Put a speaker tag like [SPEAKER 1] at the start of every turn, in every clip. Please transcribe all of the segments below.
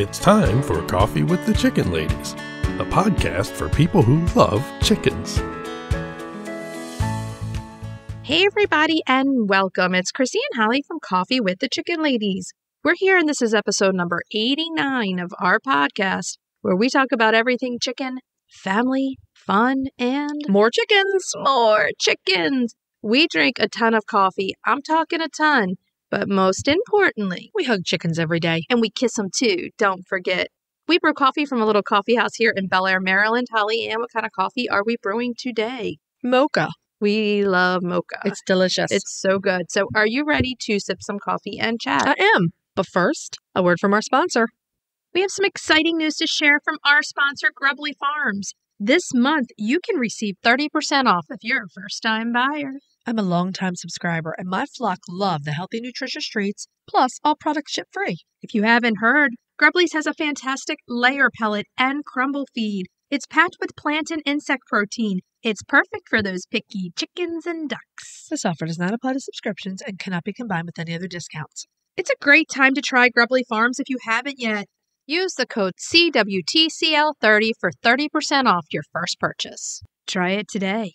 [SPEAKER 1] It's time for Coffee with the Chicken Ladies, a podcast for people who love chickens.
[SPEAKER 2] Hey, everybody, and welcome. It's Chrisie and Holly from Coffee with the Chicken Ladies. We're here, and this is episode number 89 of our podcast, where we talk about everything chicken, family, fun, and more chickens, more chickens. We drink a ton of coffee. I'm talking a ton. But most importantly,
[SPEAKER 3] We hug chickens every day.
[SPEAKER 2] and we kiss them too, don't forget. We brew coffee from a little coffee house here in Bel Air, Maryland. Holly Ann, what kind of coffee are we brewing today?
[SPEAKER 3] Mocha.
[SPEAKER 2] We love mocha.
[SPEAKER 3] It's delicious.
[SPEAKER 2] It's so good. So, are you ready to sip some coffee and chat?
[SPEAKER 3] I am. But first, a word from our sponsor.
[SPEAKER 2] we have some exciting news to share from our sponsor, Grubbly Farms. This month, you can receive 30% off if you're a first time buyer.
[SPEAKER 3] I'm a longtime subscriber, and my flock love the healthy, nutritious treats, plus all products ship free.
[SPEAKER 2] If you haven't heard, Grubbly's has a fantastic layer pellet and crumble feed. It's packed with plant and insect protein. It's perfect for those picky chickens and ducks.
[SPEAKER 3] This offer does not apply to subscriptions and cannot be combined with any other discounts.
[SPEAKER 2] It's a great time to try Grubbly Farms if you haven't yet. Use the code CWTCL30 for 30% off your first purchase. Try it today.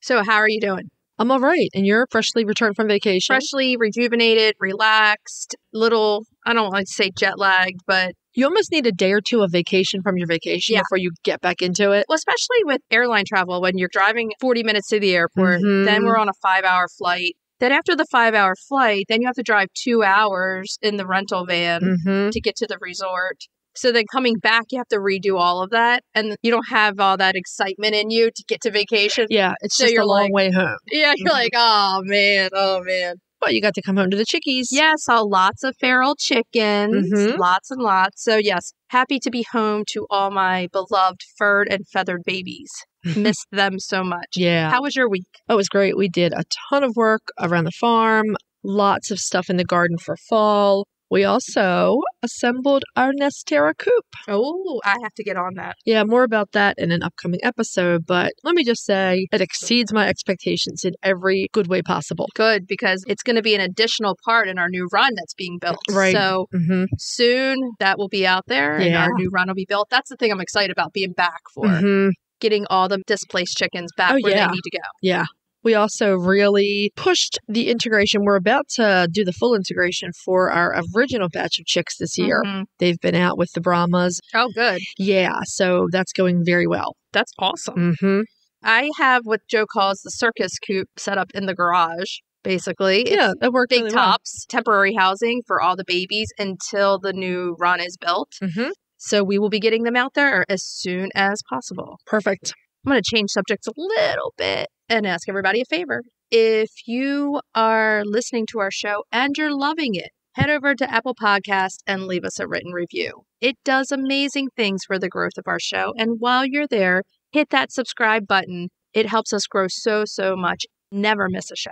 [SPEAKER 2] So, how are you doing?
[SPEAKER 3] I'm all right, and you're freshly returned from vacation.
[SPEAKER 2] Freshly rejuvenated, relaxed, little, I don't want to say jet lagged, but
[SPEAKER 3] You almost need a day or two of vacation from your vacation
[SPEAKER 2] Yeah.
[SPEAKER 3] before you get back into it.
[SPEAKER 2] well, especially with airline travel, when you're driving 40 minutes to the airport, then
[SPEAKER 3] Mhm.
[SPEAKER 2] we're on a five hour flight. Then, after the five hour flight, then you have to drive two hours in the rental van.
[SPEAKER 3] Mm-hmm.
[SPEAKER 2] to get to the resort. So then coming back, you have to redo all of that, and you don't have all that excitement in you to get to vacation.
[SPEAKER 3] Yeah, it's
[SPEAKER 2] So
[SPEAKER 3] just
[SPEAKER 2] you're
[SPEAKER 3] a long
[SPEAKER 2] like-
[SPEAKER 3] way home.
[SPEAKER 2] Yeah, you're like, oh man, oh man.
[SPEAKER 3] But you got to come home to the chickies.
[SPEAKER 2] Yeah, saw lots of feral chickens,
[SPEAKER 3] Mhm.
[SPEAKER 2] lots and lots. So yes, happy to be home to all my beloved furred and feathered babies. Missed them so much.
[SPEAKER 3] Yeah.
[SPEAKER 2] How was your week?
[SPEAKER 3] Oh, it was great. We did a ton of work around the farm, lots of stuff in the garden for fall. We also assembled our Nestera coop.
[SPEAKER 2] Oh, I have to get on that.
[SPEAKER 3] Yeah, more about that in an upcoming episode, but let me just say it exceeds my expectations in every good way possible.
[SPEAKER 2] Good because it's going to be an additional part in our new run that's being built.
[SPEAKER 3] Right.
[SPEAKER 2] So
[SPEAKER 3] Mm-hmm.
[SPEAKER 2] soon that will be out there and
[SPEAKER 3] Yeah.
[SPEAKER 2] our new run will be built. That's the thing I'm excited about being back for.
[SPEAKER 3] Mm-hmm.
[SPEAKER 2] Getting all the displaced chickens back
[SPEAKER 3] Oh,
[SPEAKER 2] where
[SPEAKER 3] yeah.
[SPEAKER 2] they need to go.
[SPEAKER 3] Yeah. We also really pushed the integration. We're about to do the full integration for our original batch of chicks this year.
[SPEAKER 2] Mhm.
[SPEAKER 3] They've been out with the Brahmas.
[SPEAKER 2] Oh, good.
[SPEAKER 3] Yeah, so that's going very well.
[SPEAKER 2] That's awesome.
[SPEAKER 3] Mm-hmm.
[SPEAKER 2] I have what Joe calls the circus coop set up in the garage, basically. It's
[SPEAKER 3] Yeah, that worked
[SPEAKER 2] big
[SPEAKER 3] really well.
[SPEAKER 2] tops, temporary housing for all the babies until the new run is built.
[SPEAKER 3] Mm-hmm.
[SPEAKER 2] So we will be getting them out there as soon as possible.
[SPEAKER 3] Perfect.
[SPEAKER 2] I'm going to change subjects a little bit and ask everybody a favor. If you are listening to our show and you're loving it, head over to Apple Podcast and leave us a written review. It does amazing things for the growth of our show. And while you're there, hit that subscribe button. It helps us grow so, so much. Never miss a show.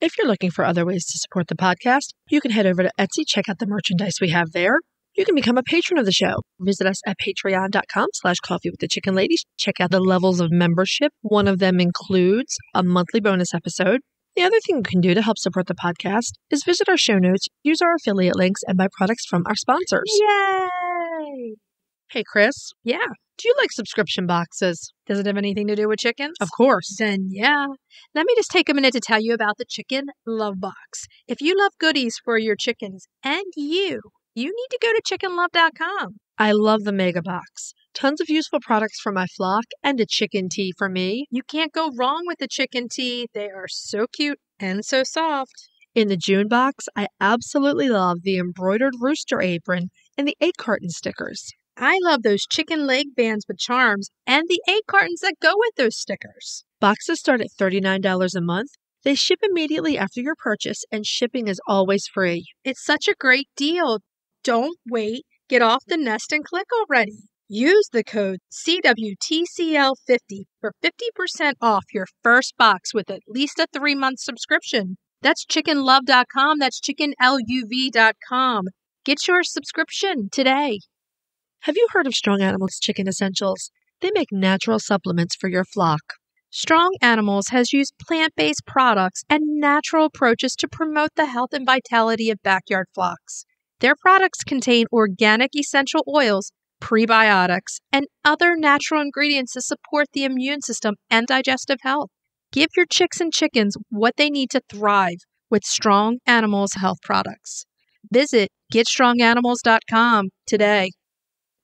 [SPEAKER 3] If you're looking for other ways to support the podcast, you can head over to Etsy, check out the merchandise we have there. You can become a patron of the show. Visit us at patreon.com slash coffee with the chicken ladies. Check out the levels of membership. One of them includes a monthly bonus episode. The other thing you can do to help support the podcast is visit our show notes, use our affiliate links, and buy products from our sponsors.
[SPEAKER 2] Yay!
[SPEAKER 3] Hey, Chris,
[SPEAKER 2] Yeah.
[SPEAKER 3] do you like subscription boxes?
[SPEAKER 2] Does it have anything to do with chickens?
[SPEAKER 3] Of course.
[SPEAKER 2] Then, yeah. Let me just take a minute to tell you about the Chicken Luv Box. If you love goodies for your chickens and you, you need to go to chickenluv.com.
[SPEAKER 3] I love the mega box. Tons of useful products for my flock and a chicken tea for me.
[SPEAKER 2] You can't go wrong with the chicken tea. They are so cute and so soft.
[SPEAKER 3] In the June box, I absolutely love the embroidered rooster apron and the egg carton stickers.
[SPEAKER 2] I love those chicken leg bands with charms and the egg cartons that go with those stickers.
[SPEAKER 3] Boxes start at $39 a month. They ship immediately after your purchase, and shipping is always free.
[SPEAKER 2] It's such a great deal. Don't wait. Get off the nest and click already. Use the code CWTCL50 for 50% off your first box with at least a three month subscription. That's chickenluv.com. That's chickenluv.com. Get your subscription today.
[SPEAKER 3] Have you heard of Strong Animals Chicken Essentials? They make natural supplements for your flock.
[SPEAKER 2] Strong Animals has used plant based products and natural approaches to promote the health and vitality of backyard flocks. Their products contain organic essential oils, prebiotics, and other natural ingredients to support the immune system and digestive health. Give your chicks and chickens what they need to thrive with Strong Animals health products. Visit getstronganimals.com today.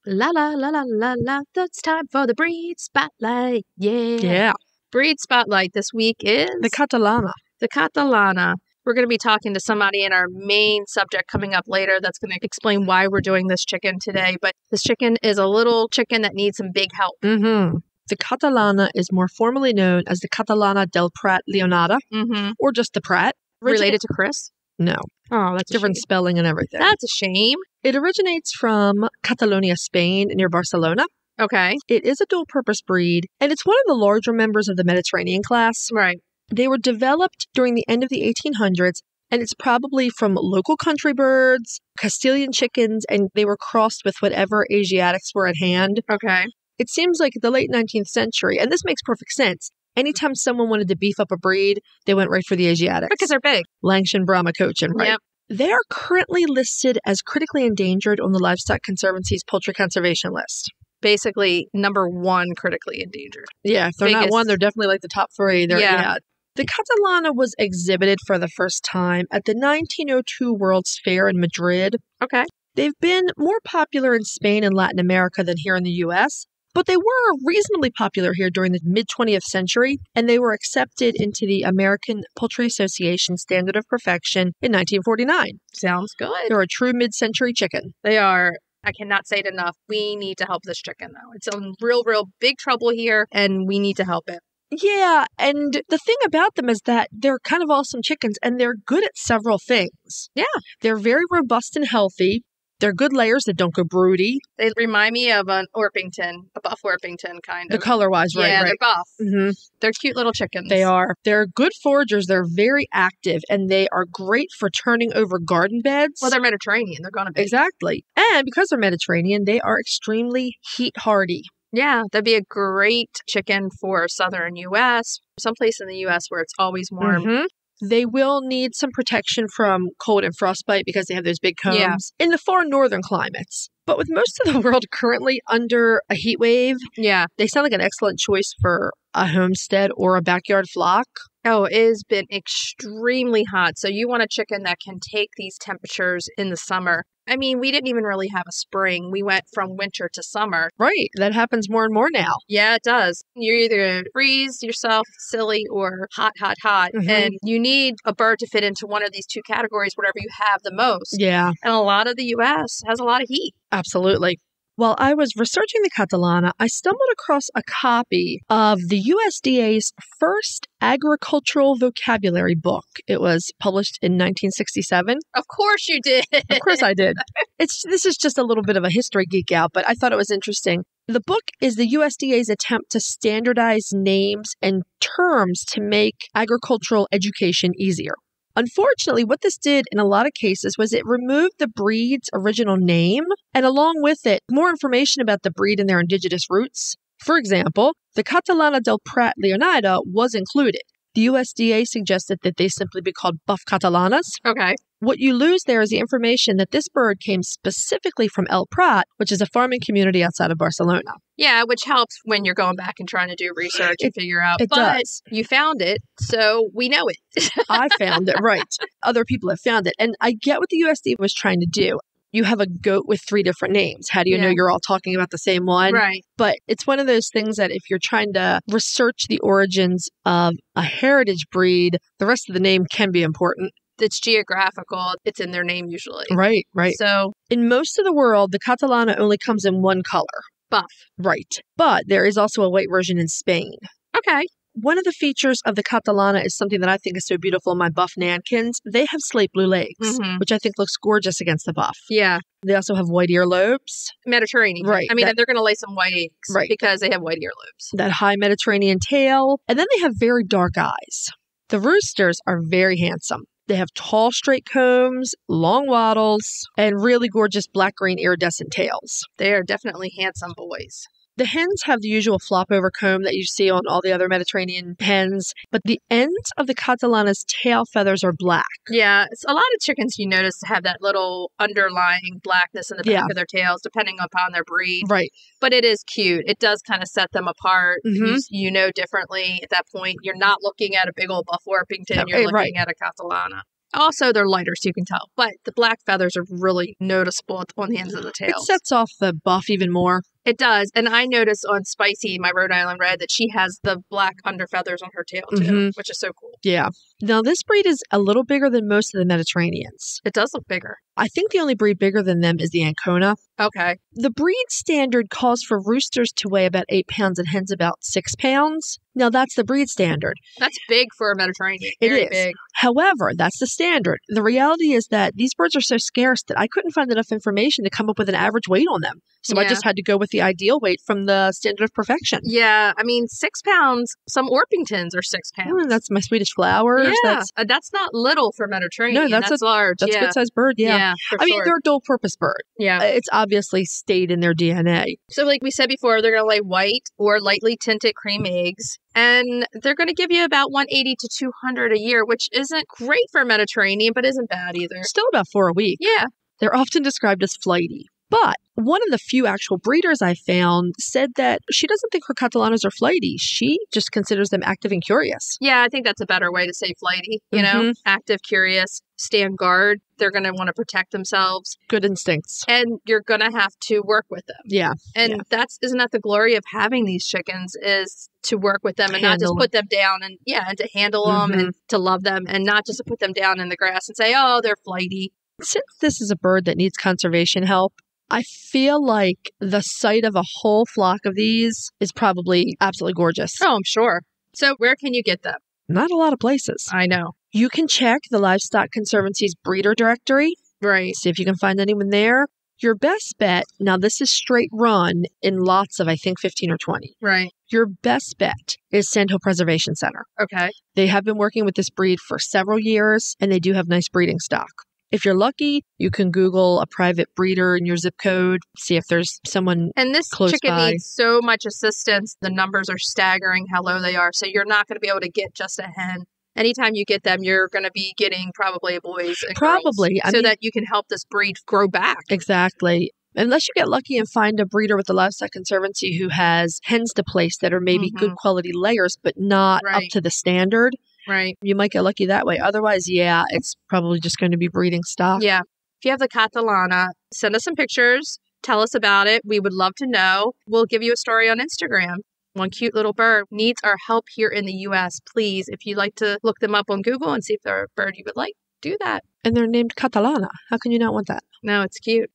[SPEAKER 2] La la la la la la. It's time for the breed spotlight. Yeah.
[SPEAKER 3] Yeah.
[SPEAKER 2] Breed spotlight this week is
[SPEAKER 3] The Catalana.
[SPEAKER 2] the Catalana. We're going to be talking to somebody in our main subject coming up later that's going to explain why we're doing this chicken today. But this chicken is a little chicken that needs some big help.
[SPEAKER 3] Mm-hmm. The Catalana is more formally known as the Catalana del Prat Leonada,
[SPEAKER 2] Mm-hmm.
[SPEAKER 3] or just the Prat.
[SPEAKER 2] Related to Chris?
[SPEAKER 3] No,
[SPEAKER 2] Oh, that's
[SPEAKER 3] different spelling and everything.
[SPEAKER 2] That's a shame.
[SPEAKER 3] It originates from Catalonia, Spain, near Barcelona.
[SPEAKER 2] Okay.
[SPEAKER 3] It is a dual purpose breed, and it's one of the larger members of the Mediterranean class.
[SPEAKER 2] Right.
[SPEAKER 3] They were developed during the end of the 1800s, and it's probably from local country birds, Castilian chickens, and they were crossed with whatever Asiatics were at hand.
[SPEAKER 2] Okay.
[SPEAKER 3] It seems like the late 19th century, and this makes perfect sense. Anytime someone wanted to beef up a breed, they went right for the Asiatics.
[SPEAKER 2] Because they're big.
[SPEAKER 3] Langshan Brahma Cochin, right?
[SPEAKER 2] Yep.
[SPEAKER 3] They are currently listed as critically endangered on the Livestock Conservancy's poultry conservation list.
[SPEAKER 2] Basically, number one critically endangered.
[SPEAKER 3] Yeah, if they're not one, they're definitely like the top three. They're,
[SPEAKER 2] Yeah.
[SPEAKER 3] yeah. The Catalana was exhibited for the first time at the 1902 World's Fair in Madrid.
[SPEAKER 2] Okay.
[SPEAKER 3] They've been more popular in Spain and Latin America than here in the US, but they were reasonably popular here during the mid 20th century, and they were accepted into the American Poultry Association Standard of Perfection in 1949.
[SPEAKER 2] Sounds good.
[SPEAKER 3] They're a true mid century chicken.
[SPEAKER 2] They are. I cannot say it enough. We need to help this chicken, though. It's in real, real big trouble here, and we need to help it.
[SPEAKER 3] Yeah, and the thing about them is that they're kind of awesome chickens and they're good at several things.
[SPEAKER 2] Yeah.
[SPEAKER 3] They're very robust and healthy. They're good layers that don't go broody.
[SPEAKER 2] They remind me of an Orpington, a buff Orpington kind of.
[SPEAKER 3] The color wise, right?
[SPEAKER 2] yeah,
[SPEAKER 3] right.
[SPEAKER 2] they're buff.
[SPEAKER 3] hmm
[SPEAKER 2] They're cute little chickens.
[SPEAKER 3] They are. They're good foragers. They're very active and they are great for turning over garden beds.
[SPEAKER 2] Well, they're Mediterranean. They're going to be.
[SPEAKER 3] exactly. And because they're Mediterranean, they are extremely heat hardy.
[SPEAKER 2] Yeah, that'd be a great chicken for southern U.S. Someplace in the U.S. where it's always warm.
[SPEAKER 3] Mhm. They will need some protection from cold and frostbite because they have those big combs
[SPEAKER 2] Yeah.
[SPEAKER 3] in the far northern climates. But with most of the world currently under a heat wave,
[SPEAKER 2] Yeah.
[SPEAKER 3] they sound like an excellent choice for a homestead or a backyard flock.
[SPEAKER 2] Oh, it has been extremely hot. So you want a chicken that can take these temperatures in the summer. I mean, we didn't even really have a spring. We went from winter to summer.
[SPEAKER 3] Right. That happens more and more now.
[SPEAKER 2] Yeah, it does. You're either freeze yourself silly or hot, hot, hot.
[SPEAKER 3] Mhm.
[SPEAKER 2] And you need a bird to fit into one of these two categories, whatever you have the most.
[SPEAKER 3] Yeah,
[SPEAKER 2] And a lot of the US has a lot of heat.
[SPEAKER 3] absolutely. While I was researching the Catalana, I stumbled across a copy of the USDA's first agricultural vocabulary book. It was published in 1967.
[SPEAKER 2] Of course you did.
[SPEAKER 3] Of course I did. It's this is just a little bit of a history geek out, but I thought it was interesting. The book is the USDA's attempt to standardize names and terms to make agricultural education easier. Unfortunately, what this did in a lot of cases was it removed the breed's original name and along with it, more information about the breed and their indigenous roots. For example, the Catalana del Prat Leonada was included. The USDA suggested that they simply be called Buff Catalanas,
[SPEAKER 2] okay.
[SPEAKER 3] what you lose there is the information that this bird came specifically from El Prat, which is a farming community outside of Barcelona.
[SPEAKER 2] Yeah, which helps when you're going back and trying to do research and figure out.
[SPEAKER 3] It
[SPEAKER 2] but
[SPEAKER 3] does.
[SPEAKER 2] you found it, so we know it.
[SPEAKER 3] I found it, right. Other people have found it. And I get what the USDA was trying to do. You have a goat with three different names. How do you know you're all talking about the same one?
[SPEAKER 2] right.
[SPEAKER 3] But it's one of those things that if you're trying to research the origins of a heritage breed, the rest of the name can be important.
[SPEAKER 2] It's geographical. It's in their name usually.
[SPEAKER 3] Right, right.
[SPEAKER 2] So
[SPEAKER 3] In most of the world, the Catalana only comes in one color.
[SPEAKER 2] buff.
[SPEAKER 3] Right. But there is also a white version in Spain.
[SPEAKER 2] Okay.
[SPEAKER 3] One of the features of the Catalana is something that I think is so beautiful. My buff Nankins, they have slate blue legs,
[SPEAKER 2] Mhm.
[SPEAKER 3] which I think looks gorgeous against the buff.
[SPEAKER 2] Yeah.
[SPEAKER 3] They also have white earlobes,
[SPEAKER 2] Mediterranean.
[SPEAKER 3] Right,
[SPEAKER 2] I mean,
[SPEAKER 3] that-
[SPEAKER 2] they're going to lay some white eggs.
[SPEAKER 3] Right.
[SPEAKER 2] Because they have white earlobes.
[SPEAKER 3] that high Mediterranean tail, and then they have very dark eyes. The roosters are very handsome. They have tall, straight combs, long wattles, and really gorgeous black green iridescent tails.
[SPEAKER 2] They are definitely handsome boys.
[SPEAKER 3] The hens have the usual flop over comb that you see on all the other Mediterranean hens, but the ends of the Catalana's tail feathers are black.
[SPEAKER 2] Yeah, it's a lot of chickens you notice have that little underlying blackness in the back
[SPEAKER 3] Yeah.
[SPEAKER 2] of their tails, depending upon their breed.
[SPEAKER 3] Right.
[SPEAKER 2] But it is cute. It does kind of set them apart. You,
[SPEAKER 3] Mhm.
[SPEAKER 2] s- you know differently at that point. You're not looking at a big old Buff Orpington.
[SPEAKER 3] Uh,
[SPEAKER 2] You're
[SPEAKER 3] right,
[SPEAKER 2] looking
[SPEAKER 3] right.
[SPEAKER 2] at a Catalana. Also, they're lighter, so you can tell. But the black feathers are really noticeable on the ends of the
[SPEAKER 3] tail.
[SPEAKER 2] It
[SPEAKER 3] sets off the buff even more.
[SPEAKER 2] It does. And I noticed on Spicy, my Rhode Island Red, that she has the black under feathers on her tail too,
[SPEAKER 3] Mhm.
[SPEAKER 2] which is so cool.
[SPEAKER 3] Yeah. Now, this breed is a little bigger than most of the Mediterraneans.
[SPEAKER 2] It does look bigger.
[SPEAKER 3] I think the only breed bigger than them is the Ancona.
[SPEAKER 2] Okay.
[SPEAKER 3] The breed standard calls for roosters to weigh about eight pounds and hens about six pounds. Now, that's the breed standard.
[SPEAKER 2] That's big for a Mediterranean.
[SPEAKER 3] It
[SPEAKER 2] Very
[SPEAKER 3] is.
[SPEAKER 2] big.
[SPEAKER 3] However, that's the standard. The reality is that these birds are so scarce that I couldn't find enough information to come up with an average weight on them. So I just had to go with the ideal weight from the standard of perfection.
[SPEAKER 2] Yeah, I mean, six pounds. Some Orpingtons are six pounds.
[SPEAKER 3] Mm, that's my Swedish flowers.
[SPEAKER 2] yeah,
[SPEAKER 3] That's
[SPEAKER 2] uh, that's not little for Mediterranean.
[SPEAKER 3] that's
[SPEAKER 2] that's,
[SPEAKER 3] a-
[SPEAKER 2] large.
[SPEAKER 3] that's
[SPEAKER 2] yeah.
[SPEAKER 3] a good sized bird. Yeah.
[SPEAKER 2] for
[SPEAKER 3] I mean, they're a dual purpose bird.
[SPEAKER 2] yeah.
[SPEAKER 3] Uh, It's obviously stayed in their DNA.
[SPEAKER 2] So, like we said before, they're going to lay white or lightly tinted cream eggs, and they're going to give you about 180 to 200 a year, which isn't great for Mediterranean, but isn't bad either.
[SPEAKER 3] Still about four a week.
[SPEAKER 2] Yeah,
[SPEAKER 3] They're often described as flighty. But one of the few actual breeders I found said that she doesn't think her Catalanas are flighty. She just considers them active and curious.
[SPEAKER 2] yeah, I think that's a better way to say flighty. You know,
[SPEAKER 3] Mhm.
[SPEAKER 2] active, curious, stand guard. They're going to want to protect themselves,
[SPEAKER 3] Good instincts.
[SPEAKER 2] and you're going to have to work with them.
[SPEAKER 3] Yeah.
[SPEAKER 2] And
[SPEAKER 3] Yeah.
[SPEAKER 2] that's isn't that the glory of having these chickens is to work with them and not just put them down and yeah, and to handle them
[SPEAKER 3] Mm-hmm.
[SPEAKER 2] and to love them and not just to put them down in the grass and say, "Oh, they're flighty."
[SPEAKER 3] Since this is a bird that needs conservation help, I feel like the sight of a whole flock of these is probably absolutely gorgeous.
[SPEAKER 2] Oh, I'm sure. So, where can you get them?
[SPEAKER 3] Not a lot of places.
[SPEAKER 2] I know.
[SPEAKER 3] You can check the Livestock Conservancy's breeder directory,
[SPEAKER 2] Right.
[SPEAKER 3] see if you can find anyone there. Your best bet, now this is straight run in lots of, I think, 15 or 20.
[SPEAKER 2] Right.
[SPEAKER 3] Your best bet is Sandhill Preservation Center.
[SPEAKER 2] Okay.
[SPEAKER 3] They have been working with this breed for several years and they do have nice breeding stock. If you're lucky, you can Google a private breeder in your zip code, see if there's someone.
[SPEAKER 2] And this
[SPEAKER 3] Close
[SPEAKER 2] chicken
[SPEAKER 3] by.
[SPEAKER 2] needs so much assistance. The numbers are staggering how low they are. So, you're not going to be able to get just a hen. Anytime you get them, you're going to be getting probably a boys and
[SPEAKER 3] Probably.
[SPEAKER 2] So
[SPEAKER 3] mean-
[SPEAKER 2] that you can help this breed grow back.
[SPEAKER 3] Exactly. Unless you get lucky and find a breeder with the Livestock Conservancy who has hens to place that are maybe good quality layers, but not up
[SPEAKER 2] Mm-hmm.
[SPEAKER 3] To the standard,
[SPEAKER 2] Right.
[SPEAKER 3] you might get lucky that way. Otherwise, yeah, it's probably just going to be breeding stock.
[SPEAKER 2] Yeah. If you have the Catalana, send us some pictures. Tell us about it. We would love to know. We'll give you a story on Instagram. One cute little bird needs our help here in the US. Please, if you'd like to look them up on Google and see if they're a bird you would like, do that.
[SPEAKER 3] And they're named Catalana. How can you not want that?
[SPEAKER 2] No, it's cute.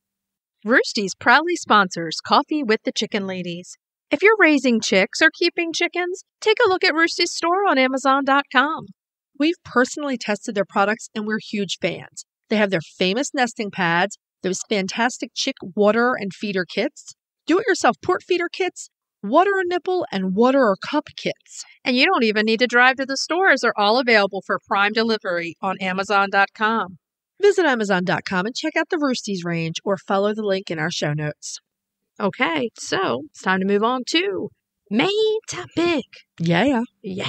[SPEAKER 2] Roosties proudly sponsors Coffee with the Chicken Ladies. If you're raising chicks or keeping chickens, take a look at Roosty's store on Amazon.com.
[SPEAKER 3] We've personally tested their products and we're huge fans. They have their famous nesting pads, those fantastic chick water and feeder kits, do it yourself port feeder kits, water nipple, and water or cup kits.
[SPEAKER 2] And you don't even need to drive to the stores. They're all available for prime delivery on Amazon.com.
[SPEAKER 3] Visit Amazon.com and check out the Roosties range or follow the link in our show notes.
[SPEAKER 2] Okay, so it's time to move on to main topic.
[SPEAKER 3] Yeah.
[SPEAKER 2] Yeah.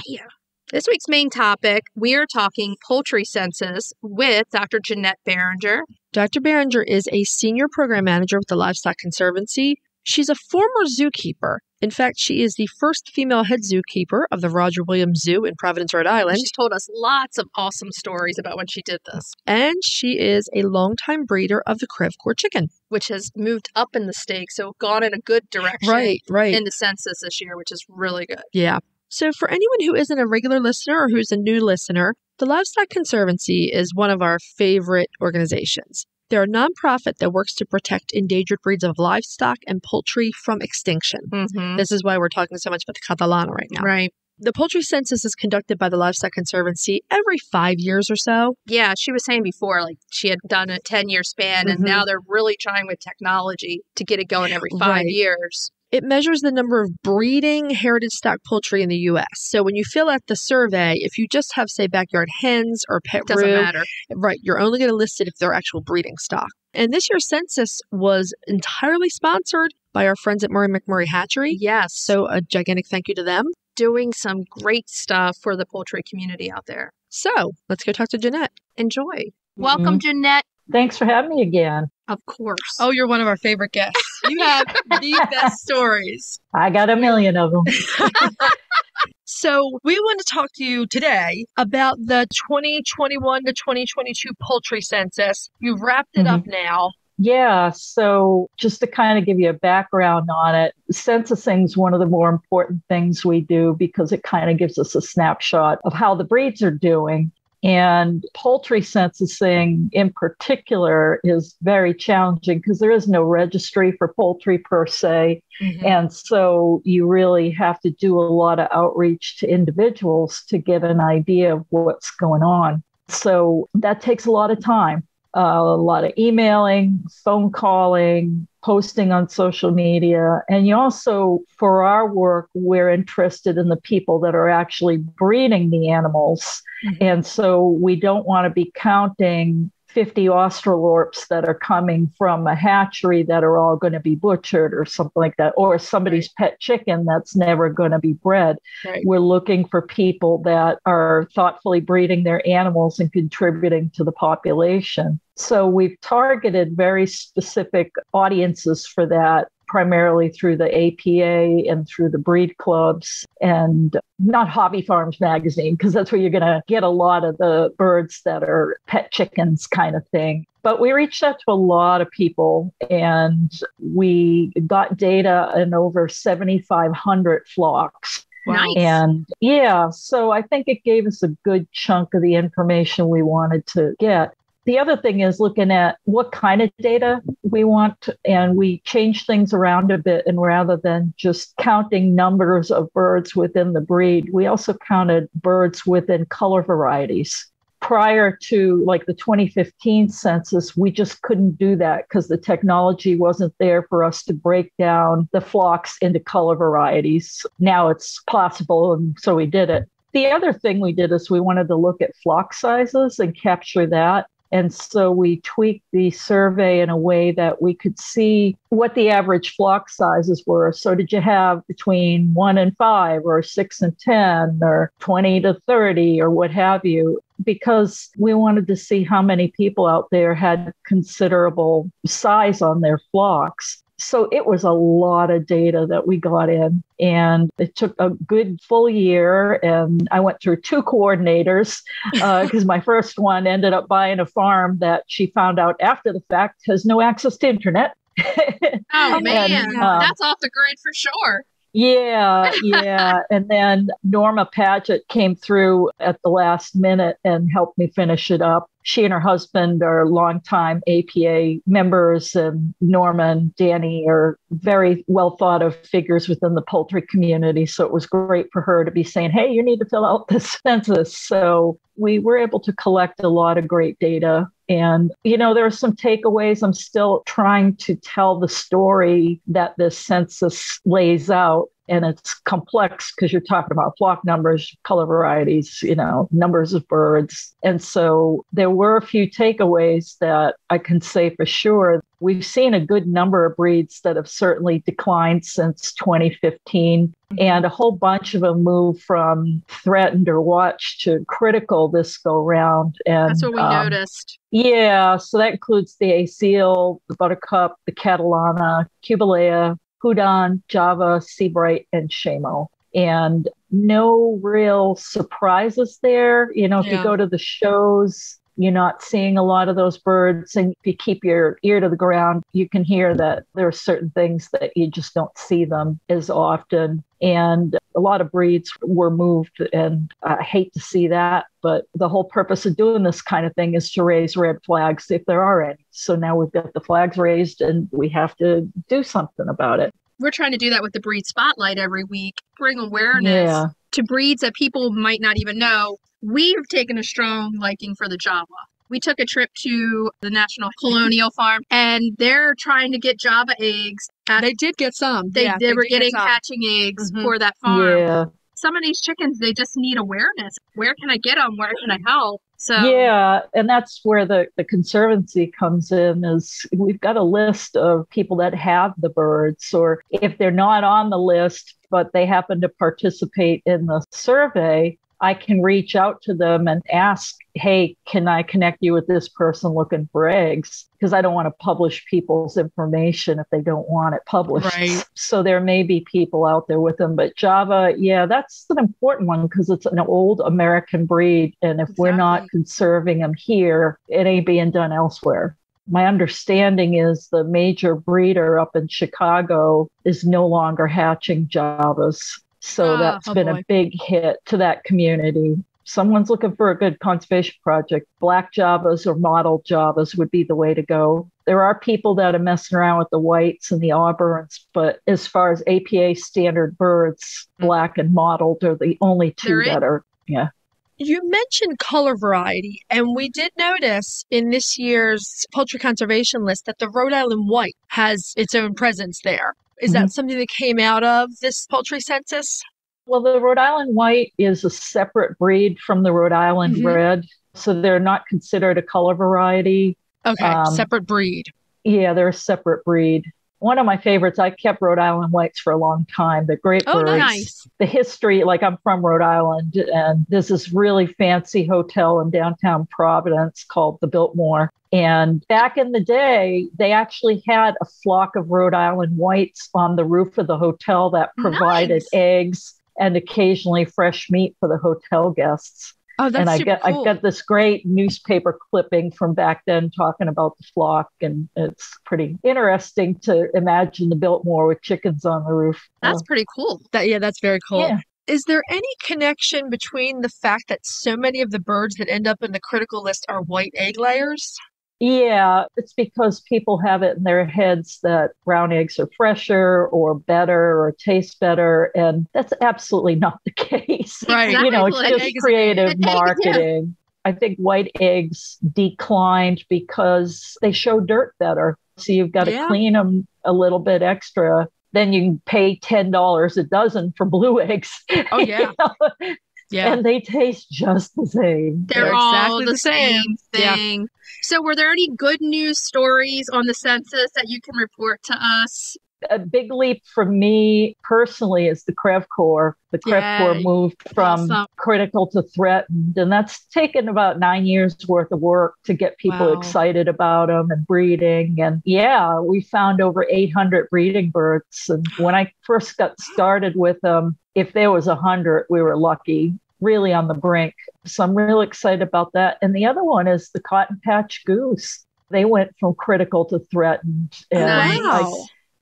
[SPEAKER 2] This week's main topic, we are talking poultry census with Dr. Jeanette Beringer.
[SPEAKER 3] Dr. Beringer is a senior program manager with the Livestock Conservancy. She's a former zookeeper. In fact, she is the first female head zookeeper of the Roger Williams Zoo in Providence, Rhode Island.
[SPEAKER 2] She's told us lots of awesome stories about when she did this,
[SPEAKER 3] And she is a longtime breeder of the Crevecoeur chicken.
[SPEAKER 2] which has moved up in the stakes, so gone in a good direction
[SPEAKER 3] Right, right.
[SPEAKER 2] in the census this year, which is really good.
[SPEAKER 3] Yeah. So, for anyone who isn't a regular listener or who's a new listener, the Livestock Conservancy is one of our favorite organizations. They're a nonprofit that works to protect endangered breeds of livestock and poultry from extinction.
[SPEAKER 2] Mm-hmm.
[SPEAKER 3] This is why we're talking so much about the Catalana right now.
[SPEAKER 2] Right.
[SPEAKER 3] The poultry census is conducted by the Livestock Conservancy every five years or so.
[SPEAKER 2] Yeah, she was saying before, like she had done a 10 year span, and
[SPEAKER 3] Mhm.
[SPEAKER 2] now they're really trying with technology to get it going every five
[SPEAKER 3] Right.
[SPEAKER 2] years.
[SPEAKER 3] It measures the number of breeding heritage stock poultry in the U.S. So when you fill out the survey, if you just have, say, backyard hens or pet
[SPEAKER 2] Doesn't
[SPEAKER 3] roux,
[SPEAKER 2] matter.
[SPEAKER 3] right, you're only going to list it if they're actual breeding stock. And this year's census was entirely sponsored by our friends at Murray McMurray Hatchery.
[SPEAKER 2] Yes.
[SPEAKER 3] So a gigantic thank you to them.
[SPEAKER 2] doing some great stuff for the poultry community out there.
[SPEAKER 3] So let's go talk to Jeanette.
[SPEAKER 2] Enjoy. Welcome, mm-hmm. Jeanette.
[SPEAKER 4] Thanks for having me again.
[SPEAKER 2] Of course.
[SPEAKER 3] Oh, you're one of our favorite guests. You have the best stories.
[SPEAKER 4] I got a million of them.
[SPEAKER 3] So, we want to talk to you today about the 2021 to 2022 poultry census. You've wrapped it up mm-hmm. now.
[SPEAKER 4] Yeah, so just to kind of give you a background on it, censusing is one of the more important things we do because it kind of gives us a snapshot of how the breeds are doing. And poultry censusing in particular is very challenging because there is no registry for poultry per se. And so you really have to do a lot of outreach to individuals to get an idea of what's going on. So that takes a lot of time, uh, a lot of emailing, phone calling, posting on social media. And you also, for our work, we're interested in the people that are actually breeding the animals. Mm-hmm. And so we don't want to be counting 50 Australorps that are coming from a hatchery that are all going to be butchered or something like that, or somebody's pet chicken that's never going to be bred.
[SPEAKER 3] Right.
[SPEAKER 4] We're looking for people that are thoughtfully breeding their animals and contributing to the population. So we've targeted very specific audiences for that primarily through the APA and through the breed clubs and not Hobby Farms magazine, because that's where you're going to get a lot of the birds that are pet chickens kind of thing. But we reached out to a lot of people and we got data in over 7,500 flocks.
[SPEAKER 2] Nice.
[SPEAKER 4] And yeah, so I think it gave us a good chunk of the information we wanted to get. The other thing is looking at what kind of data we want, and we change things around a bit. And rather than just counting numbers of birds within the breed, we also counted birds within color varieties. Prior to like the 2015 census, we just couldn't do that because the technology wasn't there for us to break down the flocks into color varieties. Now it's possible, and so we did it. The other thing we did is we wanted to look at flock sizes and capture that. And so we tweaked the survey in a way that we could see what the average flock sizes were. So, did you have between one and five, or six and 10, or 20 to 30, or what have you? Because we wanted to see how many people out there had considerable size on their flocks. So it was a lot of data that we got in, and it took a good full year. And I went through two coordinators because my first one ended up buying a farm that she found out after the fact has no access to internet.
[SPEAKER 2] Oh,
[SPEAKER 4] And,
[SPEAKER 2] man.
[SPEAKER 4] um,
[SPEAKER 2] That's off the grid for sure.
[SPEAKER 4] Yeah, yeah. and then Norma Paget came through at the last minute and helped me finish it up. She and her husband are longtime APA members, and Norma and Danny are very well thought of figures within the poultry community. So it was great for her to be saying, hey, you need to fill out this census. So we were able to collect a lot of great data. And, you know, there are some takeaways. I'm still trying to tell the story that this census lays out. And it's complex because you're talking about flock numbers, color varieties, you know, numbers of birds. And so there were a few takeaways that I can say for sure. We've seen a good number of breeds that have certainly declined since 2015 and a whole bunch of them moved from threatened or watched to critical this go round. And
[SPEAKER 2] That's what we
[SPEAKER 4] um,
[SPEAKER 2] noticed.
[SPEAKER 4] yeah, so that includes the Aseel, the Buttercup, the Catalana, Cubalaya, Houdan, Java, Sebright, and Shamo. And no real surprises there. You know, if
[SPEAKER 3] Yeah.
[SPEAKER 4] you go to the shows, you're not seeing a lot of those birds. And if you keep your ear to the ground, you can hear that there are certain things that you just don't see them as often. And a lot of breeds were moved, and I hate to see that. But the whole purpose of doing this kind of thing is to raise red flags if there are any. So now we've got the flags raised, and we have to do something about it.
[SPEAKER 2] We're trying to do that with the breed spotlight every week, bring awareness
[SPEAKER 4] Yeah.
[SPEAKER 2] to breeds that people might not even know. We've taken a strong liking for the Java. We took a trip to the National Colonial Farm and they're trying to get Java eggs. At,
[SPEAKER 3] They did get some.
[SPEAKER 2] they,
[SPEAKER 3] Yeah,
[SPEAKER 2] they were
[SPEAKER 3] did get
[SPEAKER 2] getting
[SPEAKER 3] some.
[SPEAKER 2] hatching eggs
[SPEAKER 3] Mhm.
[SPEAKER 2] for that farm.
[SPEAKER 4] Yeah.
[SPEAKER 2] some of these chickens, they just need awareness. Where can I get them? Where can I help? So
[SPEAKER 4] yeah, and that's where the, the conservancy comes in is we've got a list of people that have the birds, or if they're not on the list, but they happen to participate in the survey, I can reach out to them and ask, hey, can I connect you with this person looking for eggs? Because I don't want to publish people's information if they don't want it published.
[SPEAKER 3] Right.
[SPEAKER 4] So there may be people out there with them. But Java, yeah, that's an important one because it's an old American breed. And if we're not conserving them here, it ain't being done elsewhere. My understanding is the major breeder up in Chicago is no longer hatching Javas. So
[SPEAKER 2] Ah,
[SPEAKER 4] that's
[SPEAKER 3] oh
[SPEAKER 4] been
[SPEAKER 3] boy.
[SPEAKER 4] a big hit to that community. Someone's looking for a good conservation project. Black Javas or mottled Javas would be the way to go. There are people that are messing around with the whites and the auburns, but as far as APA standard birds,
[SPEAKER 3] Mm.
[SPEAKER 4] black and mottled are the only two that are, yeah.
[SPEAKER 3] You mentioned color variety, and we did notice in this year's poultry conservation list that the Rhode Island white has its own presence there. Is that something that came out of this poultry census?
[SPEAKER 4] Well, the Rhode Island White is a separate breed from the Rhode Island
[SPEAKER 3] Mhm.
[SPEAKER 4] Red. So they're not considered a color variety.
[SPEAKER 3] Okay,
[SPEAKER 4] Um,
[SPEAKER 3] separate breed.
[SPEAKER 4] Yeah, they're a separate breed. One of my favorites, I kept Rhode Island Whites for a long time. They're great
[SPEAKER 3] Oh,
[SPEAKER 4] birds.
[SPEAKER 2] nice.
[SPEAKER 4] The history, like I'm from Rhode Island, and there's this really fancy hotel in downtown Providence called the Biltmore. And back in the day, they actually had a flock of Rhode Island Whites on the roof of the hotel that provided
[SPEAKER 2] Nice.
[SPEAKER 4] eggs and occasionally fresh meat for the hotel guests
[SPEAKER 3] Oh, that's
[SPEAKER 4] and I
[SPEAKER 3] super
[SPEAKER 4] get
[SPEAKER 3] cool.
[SPEAKER 4] I got this great newspaper clipping from back then talking about the flock, and it's pretty interesting to imagine the Biltmore with chickens on the roof.
[SPEAKER 2] That's pretty cool.
[SPEAKER 3] That, yeah, that's very cool.
[SPEAKER 4] Yeah.
[SPEAKER 3] Is there any connection between the fact that so many of the birds that end up in the critical list are white egg layers?
[SPEAKER 4] Yeah, it's because people have it in their heads that brown eggs are fresher or better or taste better. And that's absolutely not the case.
[SPEAKER 3] Right.
[SPEAKER 4] You know, it's
[SPEAKER 2] Exactly.
[SPEAKER 4] just
[SPEAKER 3] Egg is-
[SPEAKER 4] creative
[SPEAKER 2] Yeah.
[SPEAKER 4] marketing. I think white eggs declined because they show dirt better. So you've got to
[SPEAKER 3] Yeah.
[SPEAKER 4] clean them a little bit extra. Then you can pay $10 a dozen for blue eggs.
[SPEAKER 3] Oh, yeah.
[SPEAKER 4] You know?
[SPEAKER 3] Yeah.
[SPEAKER 4] And they taste just the same.
[SPEAKER 2] They're,
[SPEAKER 3] They're
[SPEAKER 2] all
[SPEAKER 3] exactly
[SPEAKER 2] the
[SPEAKER 3] the same.
[SPEAKER 2] same
[SPEAKER 3] Yeah.
[SPEAKER 2] thing. So, were there any good news stories on the census that you can report to us?
[SPEAKER 4] A big leap for me personally is the Crev Corps. The
[SPEAKER 3] Crevecoeur
[SPEAKER 4] moved from
[SPEAKER 2] Awesome.
[SPEAKER 4] critical to threatened, and that's taken about nine years worth of work to get people
[SPEAKER 3] Wow.
[SPEAKER 4] excited about them and breeding. And yeah, we found over 800 breeding birds. And when I first got started with them, if there was 100, we were lucky. Really on the brink. So I'm really excited about that. And the other one is the Cotton Patch Goose. They went from critical to threatened. And
[SPEAKER 3] Wow.
[SPEAKER 4] I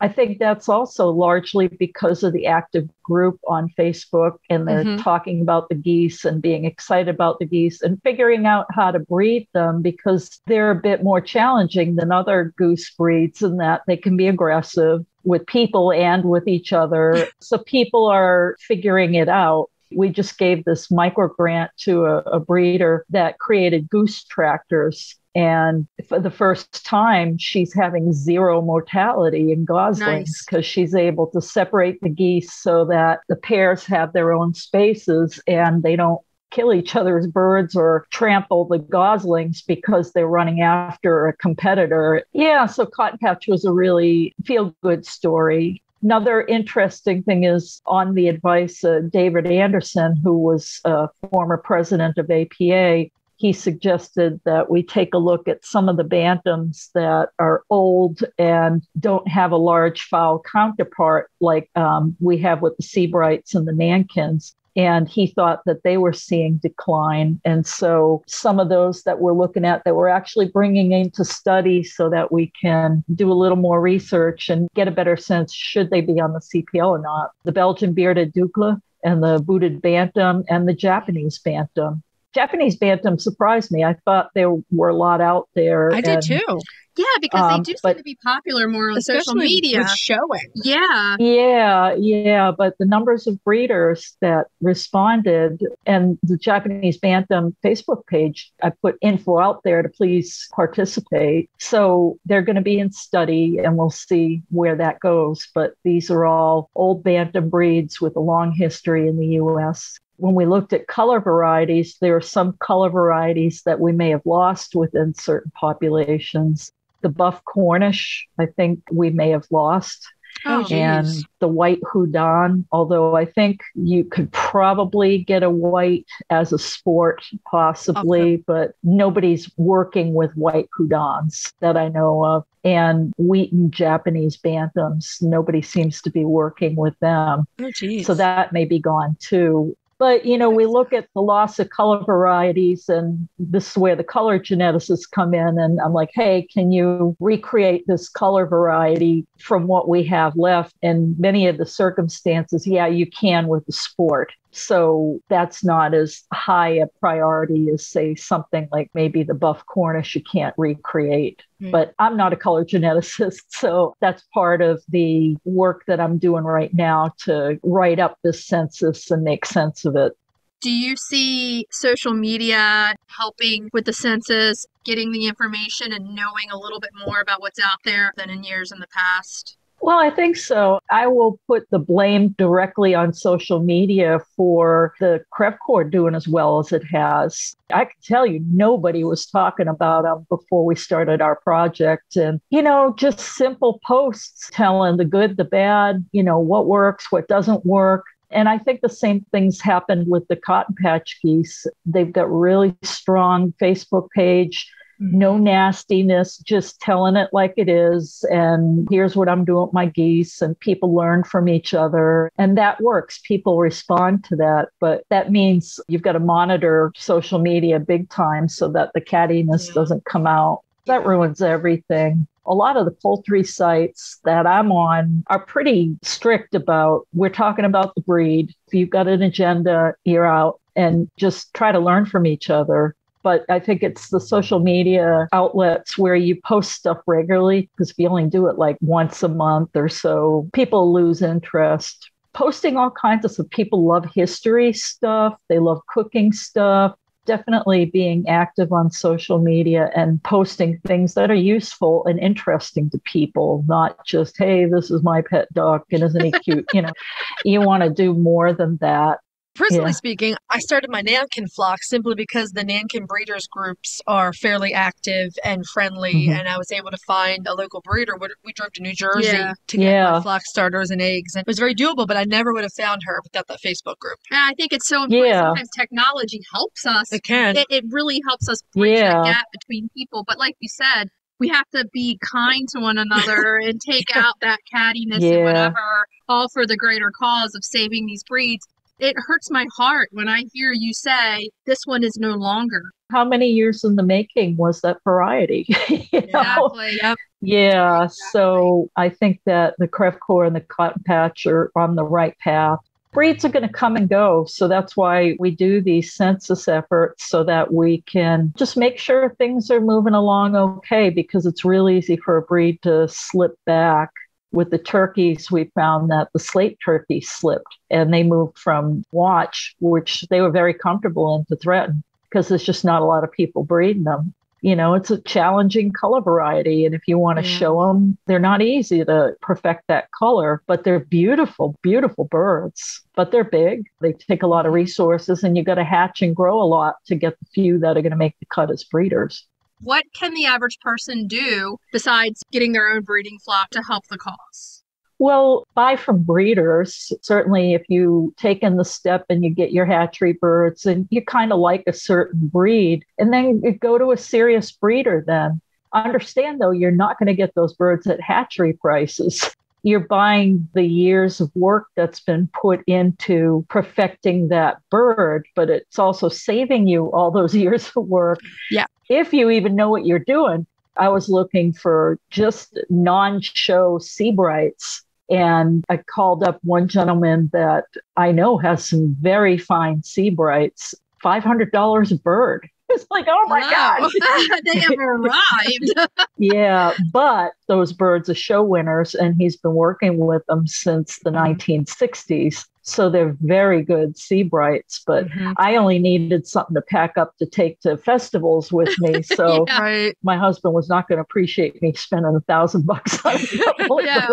[SPEAKER 4] think that's also largely because of the active group on Facebook, and they're
[SPEAKER 3] Mhm.
[SPEAKER 4] talking about the geese and being excited about the geese and figuring out how to breed them because they're a bit more challenging than other goose breeds in that they can be aggressive with people and with each other. so people are figuring it out. We just gave this micro grant to a, a breeder that created goose tractors. And for the first time, she's having zero mortality in goslings
[SPEAKER 2] Nice.
[SPEAKER 4] because she's able to separate the geese so that the pairs have their own spaces and they don't kill each other's birds or trample the goslings because they're running after a competitor. Yeah, so Cotton Patch was a really feel good story. Another interesting thing is on the advice of David Anderson, who was a former president of APA, he suggested that we take a look at some of the bantams that are old and don't have a large fowl counterpart like um, we have with the Sebrights and the Nankins. And he thought that they were seeing decline. And so some of those that we're looking at that we're actually bringing into study so that we can do a little more research and get a better sense should they be on the CPL or not. The Belgian bearded d'Uccle and the booted bantam and the Japanese bantam. Japanese bantam surprised me. I thought there were a lot out there.
[SPEAKER 3] I did too.
[SPEAKER 2] Yeah, because
[SPEAKER 4] Um,
[SPEAKER 2] they do seem to be popular more on social
[SPEAKER 3] Especially
[SPEAKER 2] media.
[SPEAKER 3] with showing.
[SPEAKER 2] Yeah.
[SPEAKER 4] Yeah, yeah, but the numbers of breeders that responded and the Japanese Bantam Facebook page, I put info out there to please participate. So they're going to be in study and we'll see where that goes. But these are all old Bantam breeds with a long history in the US. When we looked at color varieties, there are some color varieties that we may have lost within certain populations. The buff Cornish, I think we may have lost
[SPEAKER 2] Oh, oh
[SPEAKER 3] geez.
[SPEAKER 4] and the white Houdan, although I think you could probably get a white as a sport, possibly, but nobody's working with white Houdans that I know of. And Wheaten Japanese Bantams, nobody seems to be working with them.
[SPEAKER 3] Oh.
[SPEAKER 4] So that may be gone too. But, you know, we look at the loss of color varieties, and this is where the color geneticists come in. And I'm like, hey, can you recreate this color variety from what we have left? And many of the circumstances, yeah, you can with the sport. So that's not as high a priority as, say, something like maybe the buff Cornish you can't recreate.
[SPEAKER 3] Hmm.
[SPEAKER 4] But I'm not a color geneticist. So that's part of the work that I'm doing right now to write up this census and make sense of it.
[SPEAKER 2] Do you see social media helping with the census, getting the information and knowing a little bit more about what's out there than in years in the past?
[SPEAKER 4] Well, I think so. I will put the blame directly on social media for the Crevecoeur doing as well as it has. I can tell you, nobody was talking about them before we started our project. And, you know, just simple posts telling the good, the bad, you know, what works, what doesn't work. And I think the same things happened with the cotton patch geese. They've got really strong Facebook page no mm-hmm. nastiness, just telling it like it is. And here's what I'm doing with my geese. And people learn from each other. And that works. People respond to that. But that means you've got to monitor social media big time so that the cattiness
[SPEAKER 2] Yeah.
[SPEAKER 4] doesn't come out. That ruins everything. A lot of the poultry sites that I'm on are pretty strict about we're talking about the breed. If you've got an agenda, you're out and just try to learn from each other but I think it's the social media outlets where you post stuff regularly because if you only do it like once a month or so, people lose interest. Posting all kinds of stuff. People love history stuff, they love cooking stuff. Definitely being active on social media and posting things that are useful and interesting to people, not just, hey, this is my pet dog and isn't he cute? you know, you want to do more than that.
[SPEAKER 3] Personally
[SPEAKER 4] Yeah.
[SPEAKER 3] speaking, I started my Nankin flock simply because the Nankin breeders groups are fairly active and friendly,
[SPEAKER 4] Mhm.
[SPEAKER 3] and I was able to find a local breeder. We- We drove to New Jersey
[SPEAKER 2] Yeah.
[SPEAKER 3] to get my
[SPEAKER 4] Yeah.
[SPEAKER 3] flock starters and eggs, and it was very doable. But I never would have found her without that Facebook group.
[SPEAKER 2] And I think it's so important.
[SPEAKER 4] Yeah.
[SPEAKER 2] Sometimes technology helps us.
[SPEAKER 3] It can.
[SPEAKER 2] It, it really helps us bridge
[SPEAKER 4] Yeah.
[SPEAKER 2] that gap between people. But like you said, we have to be kind to one another and take out that cattiness
[SPEAKER 4] Yeah.
[SPEAKER 2] and whatever, all for the greater cause of saving these breeds. It hurts my heart when I hear you say this one is no longer.
[SPEAKER 4] How many years in the making was that variety?
[SPEAKER 2] Exactly. Yep.
[SPEAKER 4] Yeah, so I think that the Crevecoeur and the Cotton Patch are on the right path. Breeds are going to come and go. So that's why we do these census efforts so that we can just make sure things are moving along okay because it's real easy for a breed to slip back. With the turkeys, we found that the slate turkey slipped and they moved from watch, which they were very comfortable in, to threaten because there's just not a lot of people breeding them. You know it's a challenging color variety and if you want to
[SPEAKER 2] Yeah.
[SPEAKER 4] show them they're not easy to perfect that color but they're beautiful beautiful birds but they're big. They take a lot of resources and you got to hatch and grow a lot to get the few that are going to make the cut as breeders
[SPEAKER 2] What can the average person do besides getting their own breeding flock to help the cause?
[SPEAKER 4] Well, buy from breeders. Certainly, if you take in the step and you get your hatchery birds and you kind of like a certain breed, and then you go to a serious breeder, then understand though, you're not going to get those birds at hatchery prices. You're buying the years of work that's been put into perfecting that bird, but it's also saving you all those years of work.
[SPEAKER 3] Yeah.
[SPEAKER 4] If you even know what you're doing. I was looking for just non show Sebrights. And I called up one gentleman that I know has some very fine Sebrights. $500 a bird. It's like, oh my
[SPEAKER 2] Wow.
[SPEAKER 4] God.
[SPEAKER 2] they have arrived.
[SPEAKER 4] yeah, but those birds are show winners, and he's been working with them since the mm-hmm. 1960s. So they're very good Sebrights, but
[SPEAKER 3] Mhm.
[SPEAKER 4] I only needed something to pack up to take to festivals with me. So
[SPEAKER 2] Yeah.
[SPEAKER 3] Right.
[SPEAKER 4] my husband was not going to appreciate me spending a thousand bucks on
[SPEAKER 2] Yeah.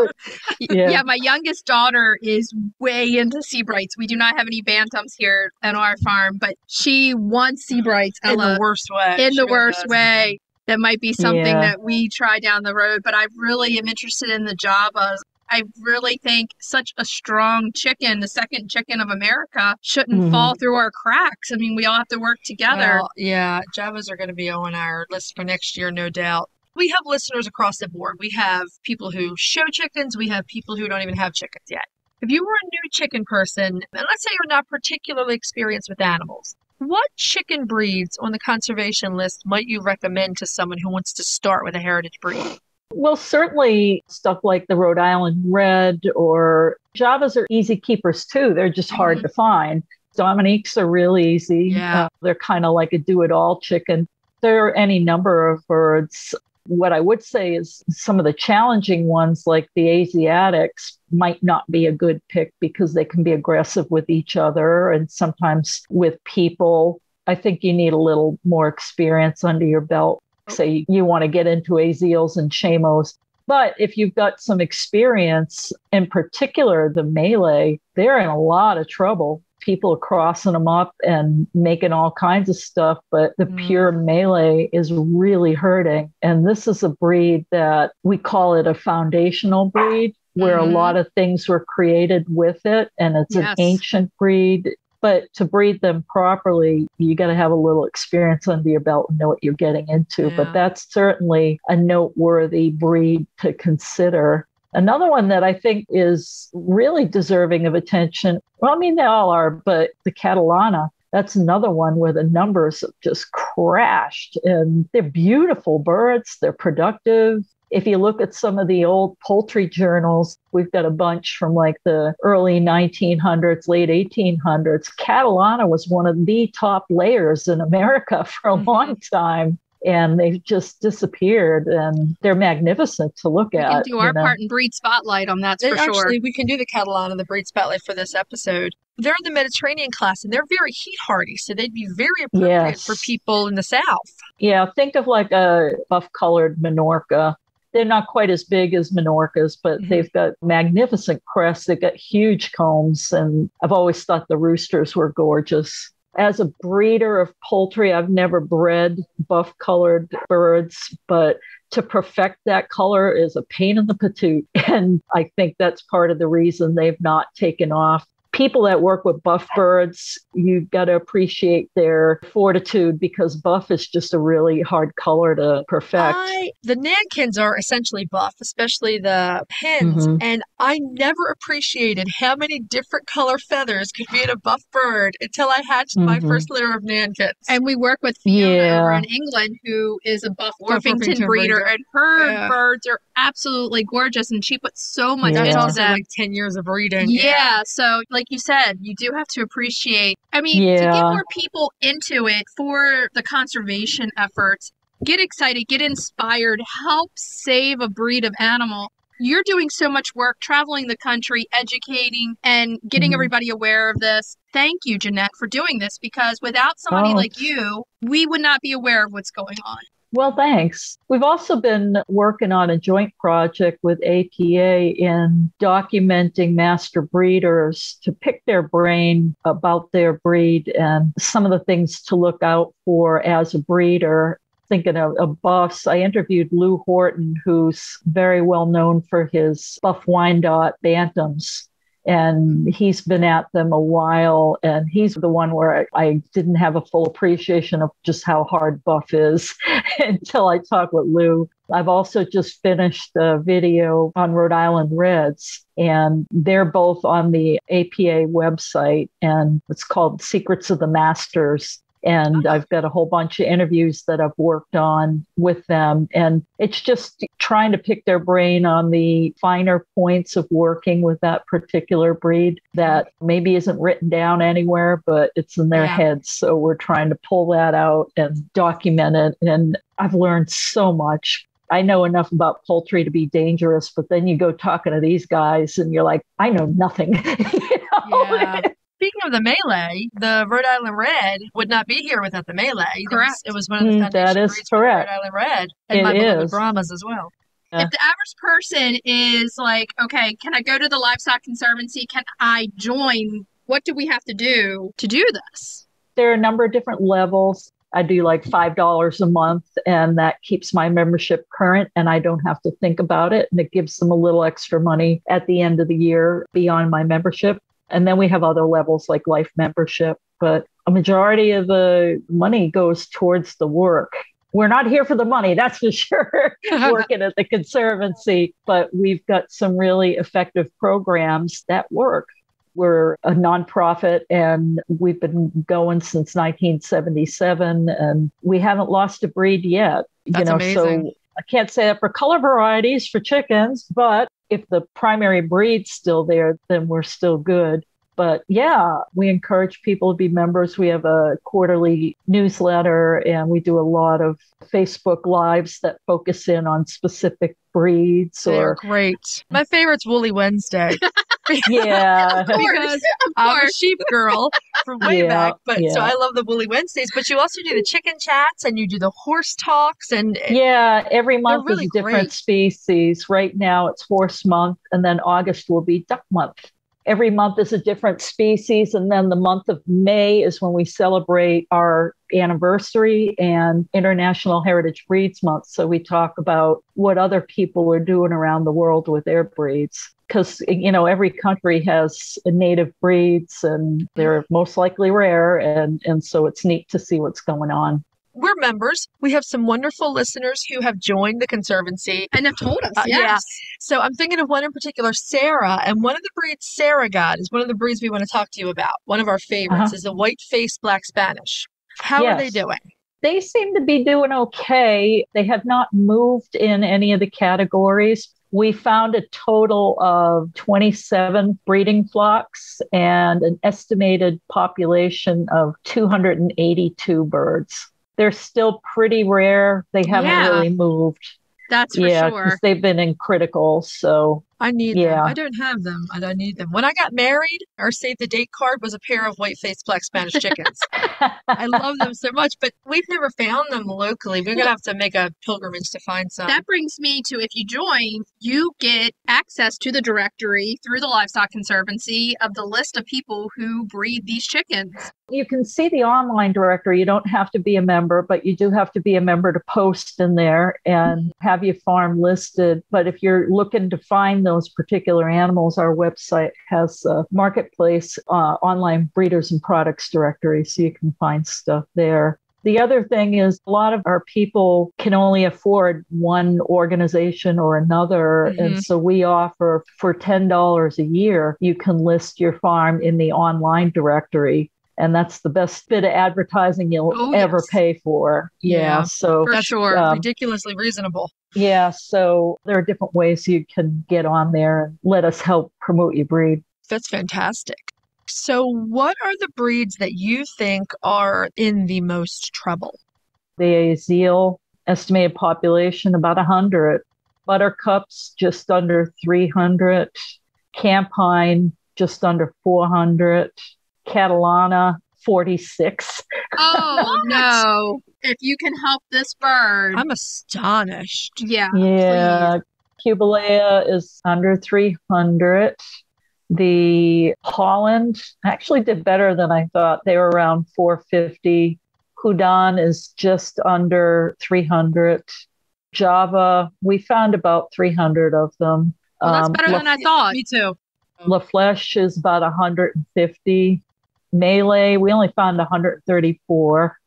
[SPEAKER 2] yeah.
[SPEAKER 4] Yeah.
[SPEAKER 2] my youngest daughter is way into Sebrights. We do not have any bantams here at our farm, but she wants Sebrights.
[SPEAKER 3] In the worst way.
[SPEAKER 2] in
[SPEAKER 3] She
[SPEAKER 2] the worst
[SPEAKER 3] does.
[SPEAKER 2] way. That might be something
[SPEAKER 4] Yeah.
[SPEAKER 2] that we try down the road, but I really am interested in the Javas. I really think such a strong chicken, the second chicken of America, shouldn't
[SPEAKER 4] Mhm.
[SPEAKER 2] fall through our cracks. I mean, we all have to work together.
[SPEAKER 3] Well, yeah, Javas are going to be on our list for next year, no doubt. We have listeners across the board. We have people who show chickens. We have people who don't even have chickens yet. If you were a new chicken person, and let's say you're not particularly experienced with animals, what chicken breeds on the conservation list might you recommend to someone who wants to start with a heritage breed?
[SPEAKER 4] Well, certainly stuff like the Rhode Island Red or Javas are easy keepers too. They're just hard to find. Dominiques are really easy.
[SPEAKER 3] Yeah.
[SPEAKER 4] Uh, they're kind of like a do it all chicken. There are any number of birds. What I would say is some of the challenging ones, like the Asiatics, might not be a good pick because they can be aggressive with each other and sometimes with people. I think you need a little more experience under your belt. Say you want to get into Aseels and Shamos. But if you've got some experience, in particular the Malay, they're in a lot of trouble. People are crossing them up and making all kinds of stuff, but the
[SPEAKER 3] Mm.
[SPEAKER 4] pure Malay is really hurting. And this is a breed that we call it a foundational breed, where
[SPEAKER 2] Mhm.
[SPEAKER 4] a lot of things were created with it. And it's
[SPEAKER 2] Yes.
[SPEAKER 4] an ancient breed. But to breed them properly, you got to have a little experience under your belt and know what you're getting into.
[SPEAKER 3] Yeah.
[SPEAKER 4] But that's certainly a noteworthy breed to consider. Another one that I think is really deserving of attention. Well, I mean, they all are, but the Catalana, that's another one where the numbers have just crashed. And they're beautiful birds, they're productive. If you look at some of the old poultry journals, we've got a bunch from like the early 1900s, late 1800s. Catalana was one of the top layers in America for a
[SPEAKER 3] Mhm.
[SPEAKER 4] long time. And they've just disappeared, and they're magnificent to look
[SPEAKER 2] we
[SPEAKER 4] at.
[SPEAKER 2] We can do
[SPEAKER 4] you
[SPEAKER 2] our
[SPEAKER 4] know.
[SPEAKER 2] part and breed spotlight on that for
[SPEAKER 3] They-
[SPEAKER 2] sure.
[SPEAKER 3] actually, we can do the Catalan and the breed spotlight for this episode. They're in the Mediterranean class and they're very heat hardy, so they'd be very appropriate
[SPEAKER 4] Yes.
[SPEAKER 3] for people in the south.
[SPEAKER 4] Yeah, think of like a buff colored Minorca. They're not quite as big as Minorcas, but
[SPEAKER 3] Mhm.
[SPEAKER 4] they've got magnificent crests. They've got huge combs. And I've always thought the roosters were gorgeous. As a breeder of poultry, I've never bred buff colored birds, but to perfect that color is a pain in the patoot. And I think that's part of the reason they've not taken off. People that work with buff birds, you've got to appreciate their fortitude because buff is just a really hard color to perfect.
[SPEAKER 3] I, the Nankins are essentially buff, especially the hens,
[SPEAKER 4] Mhm.
[SPEAKER 3] and I never appreciated how many different color feathers could be in a buff bird until I hatched my
[SPEAKER 4] Mhm.
[SPEAKER 3] first litter of Nankins.
[SPEAKER 2] And we work with Fiona
[SPEAKER 4] Yeah.
[SPEAKER 2] over in England, who is a buff
[SPEAKER 3] Buff
[SPEAKER 2] Orpington,
[SPEAKER 3] Orpington
[SPEAKER 2] breeder,
[SPEAKER 3] breeder.
[SPEAKER 2] and her
[SPEAKER 3] Yeah.
[SPEAKER 2] birds are absolutely gorgeous, and she puts so much
[SPEAKER 4] Yeah.
[SPEAKER 3] That's
[SPEAKER 2] into
[SPEAKER 3] also
[SPEAKER 2] them.
[SPEAKER 3] like 10 years of breeding.
[SPEAKER 2] Yeah, so like you said, you do have to appreciate. I mean, to get more people into it for the conservation efforts, get excited, get inspired, help save a breed of animal. You're doing so much work traveling the country, educating, and getting
[SPEAKER 4] Mhm.
[SPEAKER 2] everybody aware of this. Thank you, Jeanette, for doing this because without somebody
[SPEAKER 4] Oh.
[SPEAKER 2] like you, we would not be aware of what's going on.
[SPEAKER 4] Well, thanks. We've also been working on a joint project with APA in documenting master breeders to pick their brain about their breed and some of the things to look out for as a breeder. Thinking of, of buffs, I interviewed Lou Horton, who's very well known for his Buff Wyandotte Bantams and he's been at them a while and he's the one where I, I didn't have a full appreciation of just how hard buff is until i talked with lou. I've also just finished a video on rhode island reds and they're both on the apa website and it's called secrets of the masters And I've got a whole bunch of interviews that I've worked on with them. And it's just trying to pick their brain on the finer points of working with that particular breed that maybe isn't written down anywhere, but it's in their
[SPEAKER 2] Yeah.
[SPEAKER 4] heads. So we're trying to pull that out and document it. And I've learned so much. I know enough about poultry to be dangerous, but then you go talking to these guys and you're like, I know nothing. You know?
[SPEAKER 3] Yeah. Speaking of the Malay, the Rhode Island Red would not be here without the Malay. It was-
[SPEAKER 2] Correct.
[SPEAKER 3] It was one of the
[SPEAKER 4] Mm,
[SPEAKER 3] foundation
[SPEAKER 4] that is
[SPEAKER 3] breeds the
[SPEAKER 4] correct.
[SPEAKER 3] Rhode Island Red and
[SPEAKER 4] It
[SPEAKER 3] my beloved. Brahmas as well.
[SPEAKER 2] If the average person is like, okay, can I go to the Livestock Conservancy? Can I join? What do we have to do to do this?
[SPEAKER 4] there are a number of different levels. I do like $5 a month, and that keeps my membership current, and I don't have to think about it. And it gives them a little extra money at the end of the year beyond my membership. And then we have other levels like life membership, but a majority of the money goes towards the work. We're not here for the money, that's for sure, working at the Conservancy, but we've got some really effective programs that work. We're a nonprofit and we've been going since 1977 and we haven't lost a breed yet.
[SPEAKER 3] That's
[SPEAKER 4] you know,
[SPEAKER 3] amazing.
[SPEAKER 4] so I can't say that for color varieties for chickens, but if the primary breed's still there, then we're still good. But yeah, we encourage people to be members. We have a quarterly newsletter and we do a lot of Facebook lives that focus in on specific breeds
[SPEAKER 3] They're
[SPEAKER 4] or
[SPEAKER 3] great. My favorite's Woolly Wednesday.
[SPEAKER 4] yeah.
[SPEAKER 2] Of course,
[SPEAKER 3] because
[SPEAKER 2] of
[SPEAKER 3] I'm a sheep girl from way
[SPEAKER 4] Yeah,
[SPEAKER 3] back, but so. I love the Woolly Wednesdays. But you also do the chicken chats and you do the horse talks and
[SPEAKER 4] Yeah, every month
[SPEAKER 3] really
[SPEAKER 4] is a different
[SPEAKER 3] great.
[SPEAKER 4] species. Right now it's horse month, and then August will be duck month. Every month is a different species, and then the month of May is when we celebrate our anniversary and International Heritage Breeds Month. So we talk about what other people are doing around the world with their breeds. Because, you know, every country has native breeds and they're most likely rare. And, and so it's neat to see what's going on.
[SPEAKER 3] We're members. We have some wonderful listeners who have joined the Conservancy.
[SPEAKER 2] and have told us,
[SPEAKER 3] Uh, yeah.
[SPEAKER 2] yes.
[SPEAKER 3] So I'm thinking of one in particular, Sarah, and one of the breeds Sarah got is one of the breeds we want to talk to you about. One of our favorites
[SPEAKER 4] Uh-huh.
[SPEAKER 3] is the white faced black Spanish. How are they doing?
[SPEAKER 4] they seem to be doing okay. They have not moved in any of the categories. We found a total of 27 breeding flocks and an estimated population of 282 birds. They're still pretty rare. They haven't
[SPEAKER 2] Yeah.
[SPEAKER 4] really moved.
[SPEAKER 2] That's for
[SPEAKER 4] yeah,
[SPEAKER 2] sure.
[SPEAKER 4] they've been in critical. So
[SPEAKER 3] I need them.
[SPEAKER 4] Yeah.
[SPEAKER 3] I don't have them. I don't need them. When I got married, our save the date card was a pair of white faced black Spanish chickens. I love them so much, but we've never found them locally. We're going to have to make a pilgrimage to find some.
[SPEAKER 2] That brings me to if you join, you get access to the directory through the Livestock Conservancy of the list of people who breed these chickens.
[SPEAKER 4] you can see the online directory. You don't have to be a member, but you do have to be a member to post in there and have your farm listed. But if you're looking to find those particular animals, our website has a marketplace uh, online breeders and products directory, so you can find stuff there. The other thing is a lot of our people can only afford one organization or another. And
[SPEAKER 3] Mhm.
[SPEAKER 4] so we offer for $10 a year, you can list your farm in the online directory. And that's the best bit of advertising you'll
[SPEAKER 2] Oh,
[SPEAKER 4] ever
[SPEAKER 2] yes.
[SPEAKER 4] pay for. Yeah.
[SPEAKER 3] Yeah.
[SPEAKER 4] So
[SPEAKER 2] For
[SPEAKER 3] That's
[SPEAKER 2] sure.
[SPEAKER 4] um,
[SPEAKER 3] ridiculously reasonable.
[SPEAKER 4] yeah, so there are different ways you can get on there and let us help promote your breed.
[SPEAKER 3] That's fantastic. So, what are the breeds that you think are in the most trouble?
[SPEAKER 4] The Aseel estimated population about 100, Buttercups just under 300, Campine just under 400, Catalana 46.
[SPEAKER 2] Oh no. If you can help this bird.
[SPEAKER 3] I'm astonished.
[SPEAKER 2] yeah.
[SPEAKER 4] Yeah, Cubalaya is under 300. The Holland actually did better than I thought. They were around 450. Houdan is just under 300. Java, we found about 300 of them.
[SPEAKER 2] Well, that's
[SPEAKER 4] Um,
[SPEAKER 2] better
[SPEAKER 4] La-
[SPEAKER 2] than I thought.
[SPEAKER 3] Me too.
[SPEAKER 4] La Flèche is about 150. Malay, we only found 134.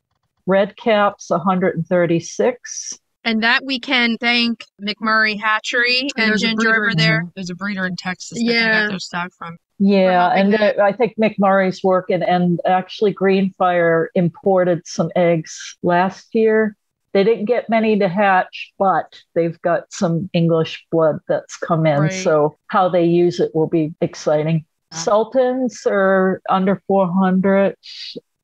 [SPEAKER 4] Red Caps, 136.
[SPEAKER 2] And that we can thank McMurray Hatchery and
[SPEAKER 3] There's
[SPEAKER 2] Ginger
[SPEAKER 3] breeder
[SPEAKER 2] over
[SPEAKER 3] in-
[SPEAKER 2] there.
[SPEAKER 3] There's a breeder in Texas that they
[SPEAKER 2] Yeah.
[SPEAKER 3] got their stock from.
[SPEAKER 4] Yeah, and
[SPEAKER 2] that.
[SPEAKER 4] uh, I think McMurray's work and, and actually Greenfire imported some eggs last year. They didn't get many to hatch, but they've got some English blood that's come in.
[SPEAKER 2] Right.
[SPEAKER 4] So how they use it will be exciting.
[SPEAKER 2] Yeah.
[SPEAKER 4] Sultans are under 400.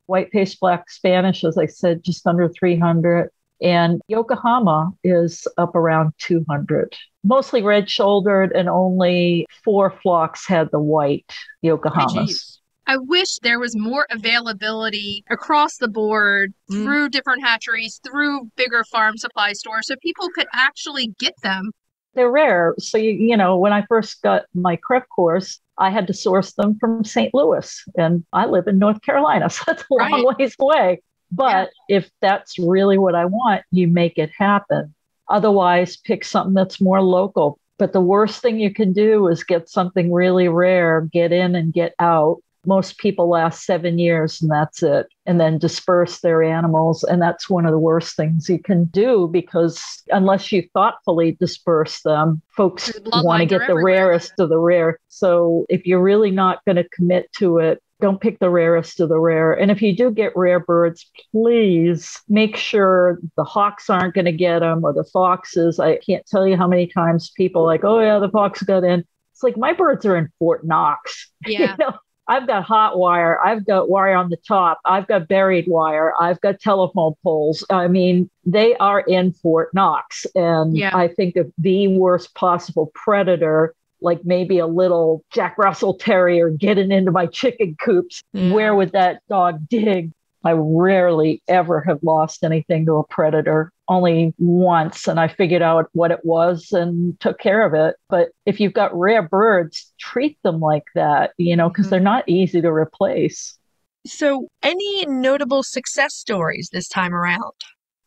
[SPEAKER 4] White faced black Spanish, as I said, just under 300. And Yokohama is up around 200. Mostly red shouldered, and only four flocks had the white Yokohamas.
[SPEAKER 2] I wish there was more availability across the board
[SPEAKER 3] Mm.
[SPEAKER 2] through different hatcheries, through bigger farm supply stores, so people could actually get them.
[SPEAKER 4] they're rare. So you, you know, when I first got my Crevecoeurs, I had to source them from St. Louis, and I live in North Carolina, so that's a long ways away. But if that's really what I want, you make it happen. Otherwise, pick something that's more local. But the worst thing you can do is get something really rare, get in and get out. Most people last seven years and that's it, and then disperse their animals. And that's one of the worst things you can do because unless you thoughtfully disperse them, folks want to get the rarest of the rare. So if you're really not going to commit to it, don't pick the rarest of the rare. And if you do get rare birds, please make sure the hawks aren't going to get them or the foxes. I can't tell you how many times people are like, oh yeah, the fox got in. It's like my birds are in Fort Knox.
[SPEAKER 2] Yeah.
[SPEAKER 4] You know, I've got hot wire. I've got wire on the top. I've got buried wire. I've got telephone poles. I mean, they are in Fort Knox. And
[SPEAKER 2] Yeah.
[SPEAKER 4] I think of the worst possible predator, like maybe a little Jack Russell Terrier getting into my chicken coops. Where would that dog dig? I rarely ever have lost anything to a predator, only once. And I figured out what it was and took care of it. But if you've got rare birds, treat them like that, you know, because
[SPEAKER 3] Mhm.
[SPEAKER 4] they're not easy to replace.
[SPEAKER 3] So, any notable success stories this time around?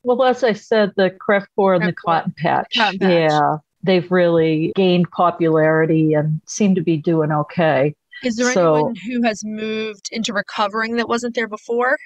[SPEAKER 4] Well, as I said, the Crevecoeur and the Cotton Patch.
[SPEAKER 3] Cotton Patch.
[SPEAKER 4] Yeah, they've really gained popularity and seem to be doing okay.
[SPEAKER 3] Is there
[SPEAKER 4] So-
[SPEAKER 3] anyone who has moved into recovering that wasn't there before?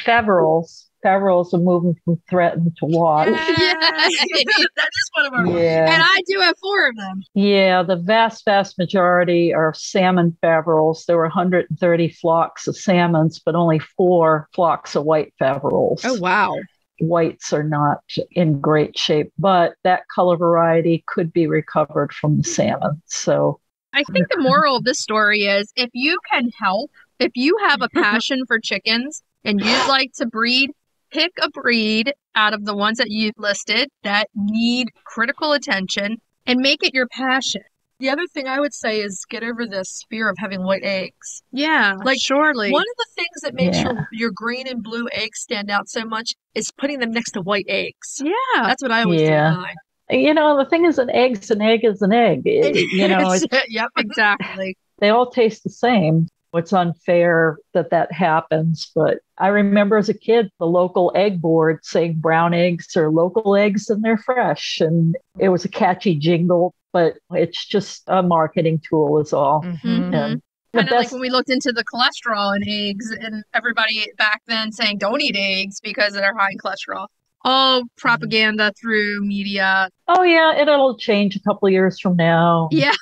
[SPEAKER 4] Faverolles, Faverolles are moving from threatened to watch.
[SPEAKER 2] Yeah.
[SPEAKER 3] that is one of our.
[SPEAKER 4] Yeah.
[SPEAKER 2] And I do have four of them.
[SPEAKER 4] Yeah, the vast, vast majority are salmon faverolles. There were 130 flocks of salmons, but only four flocks of white faverolles.
[SPEAKER 3] Oh wow!
[SPEAKER 4] Whites are not in great shape, but that color variety could be recovered from the salmon. So,
[SPEAKER 2] I think the moral of this story is if you can help, if you have a passion for chickens and you'd like to breed, pick a breed out of the ones that you've listed that need critical attention and make it your passion.
[SPEAKER 3] The other thing I would say is get over this fear of having white eggs.
[SPEAKER 2] Yeah,
[SPEAKER 3] Like,
[SPEAKER 2] surely.
[SPEAKER 3] One of the things that makes
[SPEAKER 4] Yeah.
[SPEAKER 3] your, your green and blue eggs stand out so much is putting them next to white eggs.
[SPEAKER 2] yeah.
[SPEAKER 3] That's what I always
[SPEAKER 4] Yeah.
[SPEAKER 3] do.
[SPEAKER 4] you know, the thing is, an egg's an egg is an egg. It- you know, it's,
[SPEAKER 3] yep.
[SPEAKER 2] Exactly.
[SPEAKER 4] they all taste the same. It's unfair that that happens. But I remember as a kid, the local egg board saying brown eggs are local eggs and they're fresh. And it was a catchy jingle, but it's just a marketing tool, is all.
[SPEAKER 3] Mm-hmm.
[SPEAKER 2] Mhm.
[SPEAKER 4] And
[SPEAKER 2] Kind of like when we looked into the cholesterol in eggs, and everybody back then saying don't eat eggs because they're high in cholesterol. All propaganda through media.
[SPEAKER 4] oh, yeah, it'll change a couple of years from now.
[SPEAKER 2] Yeah.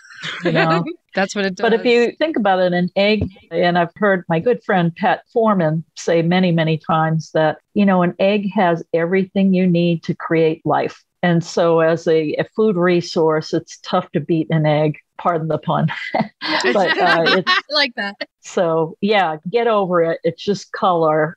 [SPEAKER 4] You know?
[SPEAKER 3] That's what it does.
[SPEAKER 4] But if you think about it, an egg, and I've heard my good friend Pat Foreman say many, many times that, you know, an egg has everything you need to create life. And so, as a, a food resource, it's tough to beat an egg. Pardon the pun. but uh,
[SPEAKER 2] I like that.
[SPEAKER 4] so, yeah, get over it. It's just color.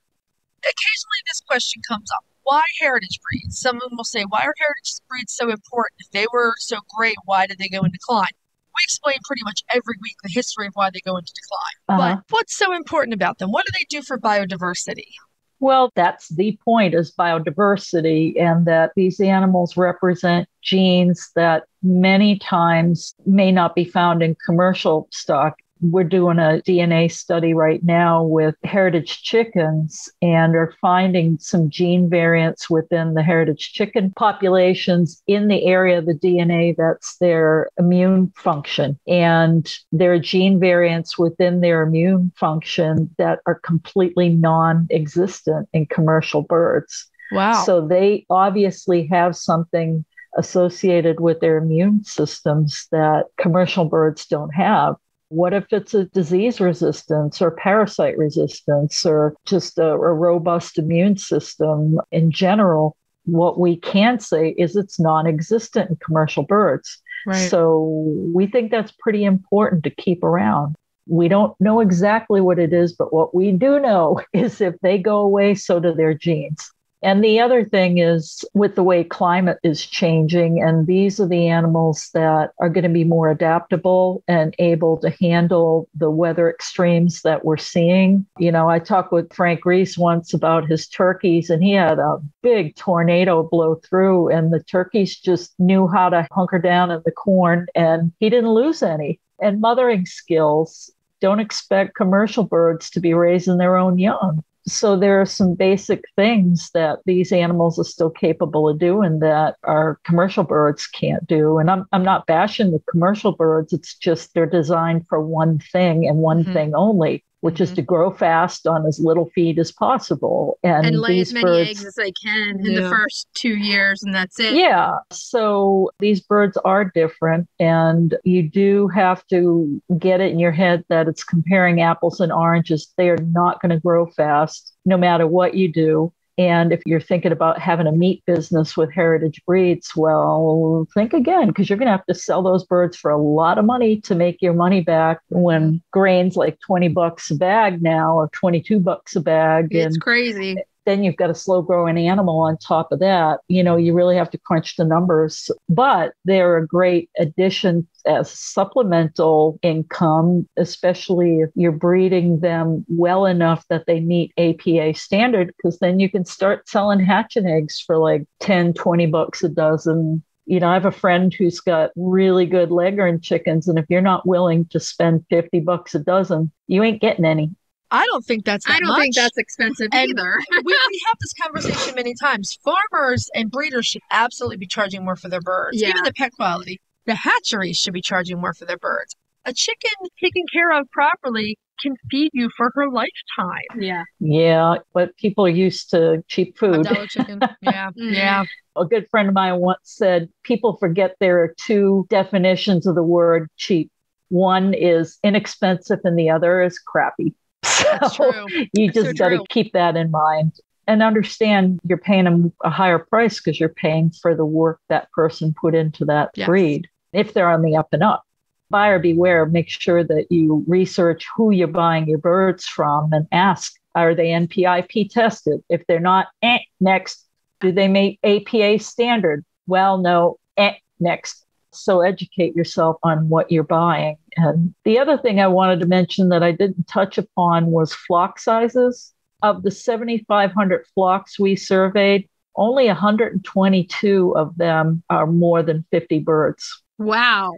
[SPEAKER 3] occasionally this question comes up. Why heritage breeds? Someone will say, why are heritage breeds so important? If they were so great, why did they go in decline? We explain pretty much every week the history of why they go into decline.
[SPEAKER 4] Uh-huh.
[SPEAKER 3] But what's so important about them? What do they do for biodiversity?
[SPEAKER 4] Well, that's the point is biodiversity, and that these animals represent genes that many times may not be found in commercial stock. We're doing a DNA study right now with heritage chickens and are finding some gene variants within the heritage chicken populations in the area of the DNA that's their immune function. And there are gene variants within their immune function that are completely non existent in commercial birds.
[SPEAKER 3] Wow.
[SPEAKER 4] So they obviously have something associated with their immune systems that commercial birds don't have. What if it's a disease resistance or parasite resistance or just a, a robust immune system in general? What we can say is it's non existent in commercial birds.
[SPEAKER 3] Right.
[SPEAKER 4] So we think that's pretty important to keep around. We don't know exactly what it is, but what we do know is if they go away, so do their genes. And the other thing is with the way climate is changing, and these are the animals that are going to be more adaptable and able to handle the weather extremes that we're seeing. You know, I talked with Frank Reese once about his turkeys, and he had a big tornado blow through, and the turkeys just knew how to hunker down in the corn, and he didn't lose any. And mothering skills, don't expect commercial birds to be raising their own young so there are some basic things that these animals are still capable of doing that our commercial birds can't do. And i'm, I'm not bashing the commercial birds. It's just they're designed for one thing and one mm-hmm. thing only which mm-hmm. is to grow fast on as little feed as possible
[SPEAKER 2] and, and lay as many birds, eggs as they can in yeah. the first two years and that's it
[SPEAKER 4] yeah so these birds are different and you do have to get it in your head that it's comparing apples and oranges they are not going to grow fast no matter what you do and if you're thinking about having a meat business with heritage breeds, well, think again because you're going to have to sell those birds for a lot of money to make your money back when grain's like 20 bucks a bag now or 22 bucks a bag.
[SPEAKER 2] It's and, crazy
[SPEAKER 4] then you've got a slow growing animal on top of that. You know, you really have to crunch the numbers, but they're a great addition as supplemental income, especially if you're breeding them well enough that they meet APA standard, because then you can start selling hatching eggs for like 10, 20 bucks a dozen. You know, I have a friend who's got really good leghorn chickens, and if you're not willing to spend 50 bucks a dozen, you ain't getting any.
[SPEAKER 3] I don't think that's I
[SPEAKER 2] don't
[SPEAKER 3] much.
[SPEAKER 2] think that's expensive and either.
[SPEAKER 3] we, we have this conversation many times. Farmers and breeders should absolutely be charging more for their birds, yeah. even the pet quality. The hatcheries should be charging more for their birds. A chicken taken care of properly can feed you for her lifetime.
[SPEAKER 2] Yeah.
[SPEAKER 4] Yeah, but people are used to cheap food.
[SPEAKER 3] A chicken. Yeah. Yeah.
[SPEAKER 4] A good friend of mine once said people forget there are two definitions of the word cheap. One is inexpensive and the other is crappy. So you just so got to keep that in mind and understand you're paying them a higher price because you're paying for the work that person put into that yes. breed if they're on the up and up. Buyer beware, make sure that you research who you're buying your birds from and ask are they NPIP tested? If they're not, eh, next. Do they make APA standard? Well, no, eh, next. So educate yourself on what you're buying. And the other thing I wanted to mention that I didn't touch upon was flock sizes. Of the 7,500 flocks we surveyed, only 122 of them are more than 50 birds.
[SPEAKER 2] Wow.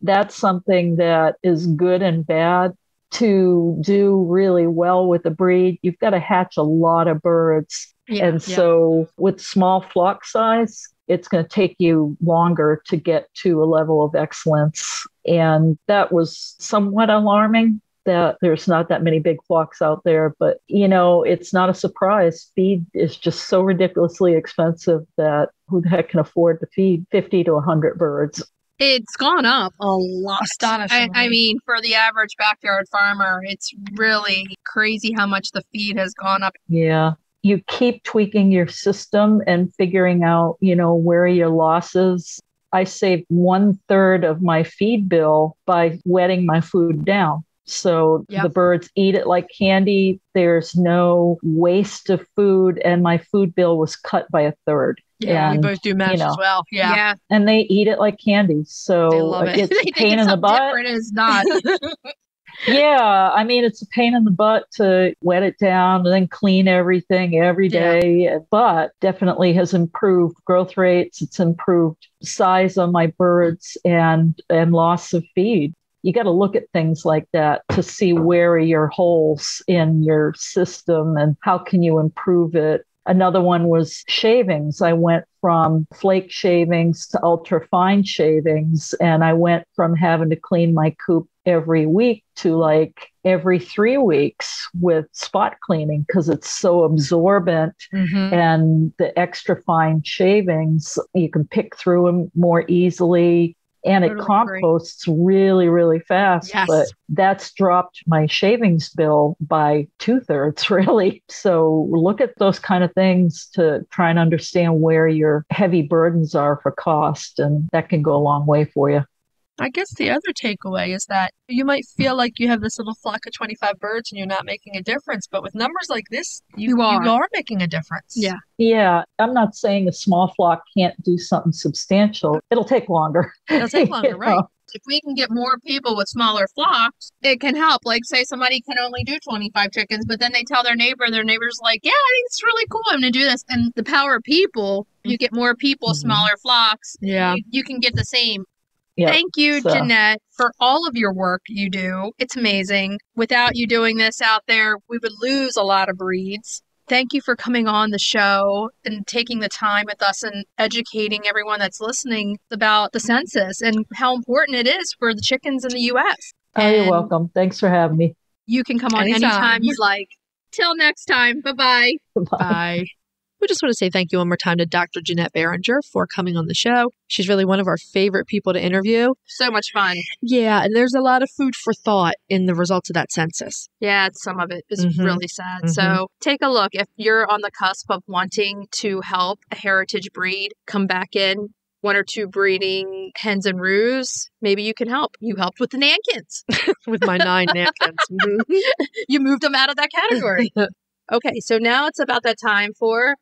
[SPEAKER 4] That's something that is good and bad. To do really well with a breed, you've got to hatch a lot of birds. Yeah, and so, with small flock size, it's going to take you longer to get to a level of excellence. And that was somewhat alarming that there's not that many big flocks out there. But, you know, it's not a surprise. Feed is just so ridiculously expensive that who the heck can afford to feed 50 to 100 birds?
[SPEAKER 2] It's gone up a lot.
[SPEAKER 3] Astonishing.
[SPEAKER 2] I, I, mean, for the average backyard farmer, it's really crazy how much the feed has gone up.
[SPEAKER 4] Yeah you keep tweaking your system and figuring out, you know, where your losses. I saved one third of my feed bill by wetting my food down. So yep. the birds eat it like candy. There's no waste of food, and my food bill was cut by a third.
[SPEAKER 3] Yeah, and, we both do mash you know, as well. Yeah. yeah.
[SPEAKER 4] and they eat it like candy. So it. it's pain in the butt.
[SPEAKER 2] It's not.
[SPEAKER 4] yeah, I mean, it's a pain in the butt to wet it down and then clean everything every day, yeah. but definitely has improved growth rates. It's improved size on my birds and and loss of feed. You got to look at things like that to see where are your holes in your system and how can you improve it. Another one was shavings. I went from flake shavings to ultra fine shavings, and I went from having to clean my coop every week to like every three weeks with spot cleaning because it's so absorbent mm-hmm. and the extra fine shavings you can pick through them more easily and it
[SPEAKER 3] Totally agree.
[SPEAKER 4] composts really, really fast.
[SPEAKER 3] Yes.
[SPEAKER 4] But that's dropped my shavings bill by two thirds, really. So look at those kind of things to try and understand where your heavy burdens are for cost, and that can go a long way for you.
[SPEAKER 3] I guess the other takeaway is that you might feel like you have this little flock of 25 birds and you're not making a difference, but with numbers like this, you,
[SPEAKER 2] You are.
[SPEAKER 3] you are making a difference.
[SPEAKER 2] Yeah.
[SPEAKER 4] Yeah, I'm not saying a small flock can't do something substantial. It'll take longer.
[SPEAKER 3] It'll take
[SPEAKER 4] You
[SPEAKER 3] longer,
[SPEAKER 4] know?
[SPEAKER 3] right?
[SPEAKER 2] if we can get more people with smaller flocks, it can help. Like, say somebody can only do 25 chickens, but then they tell their neighbor, their neighbor's like, Yeah, I think it's really cool. I'm going to do this. And the power of people, you get more people,
[SPEAKER 4] Mhm.
[SPEAKER 2] smaller flocks.
[SPEAKER 3] Yeah.
[SPEAKER 2] You, you can get the same.
[SPEAKER 4] Yeah.
[SPEAKER 2] Thank you,
[SPEAKER 4] so-
[SPEAKER 2] Jeanette, for all of your work you do. It's amazing. Without you doing this out there, we would lose a lot of breeds. Thank you for coming on the show and taking the time with us and educating everyone that's listening about the census and how important it is for the chickens in the U.S.
[SPEAKER 4] Oh, you're welcome. Thanks for having me.
[SPEAKER 2] You can come on
[SPEAKER 3] Anytime.
[SPEAKER 2] anytime you like. Till next time. Bye bye.
[SPEAKER 4] Bye.
[SPEAKER 3] We just want to say thank you one more time to Dr. Jeanette Beringer for coming on the show. She's really one of our favorite people to interview.
[SPEAKER 2] So much fun.
[SPEAKER 3] Yeah, and there's a lot of food for thought in the results of that census.
[SPEAKER 2] Yeah, some of it is
[SPEAKER 3] Mhm.
[SPEAKER 2] really sad.
[SPEAKER 3] Mhm.
[SPEAKER 2] So take a look. If you're on the cusp of wanting to help a heritage breed come back in, one or two breeding hens and roos, maybe you can help. You helped with the Nankins.
[SPEAKER 3] with my nine napkins. Mhm.
[SPEAKER 2] you moved them out of that category. okay, so now it's about that time for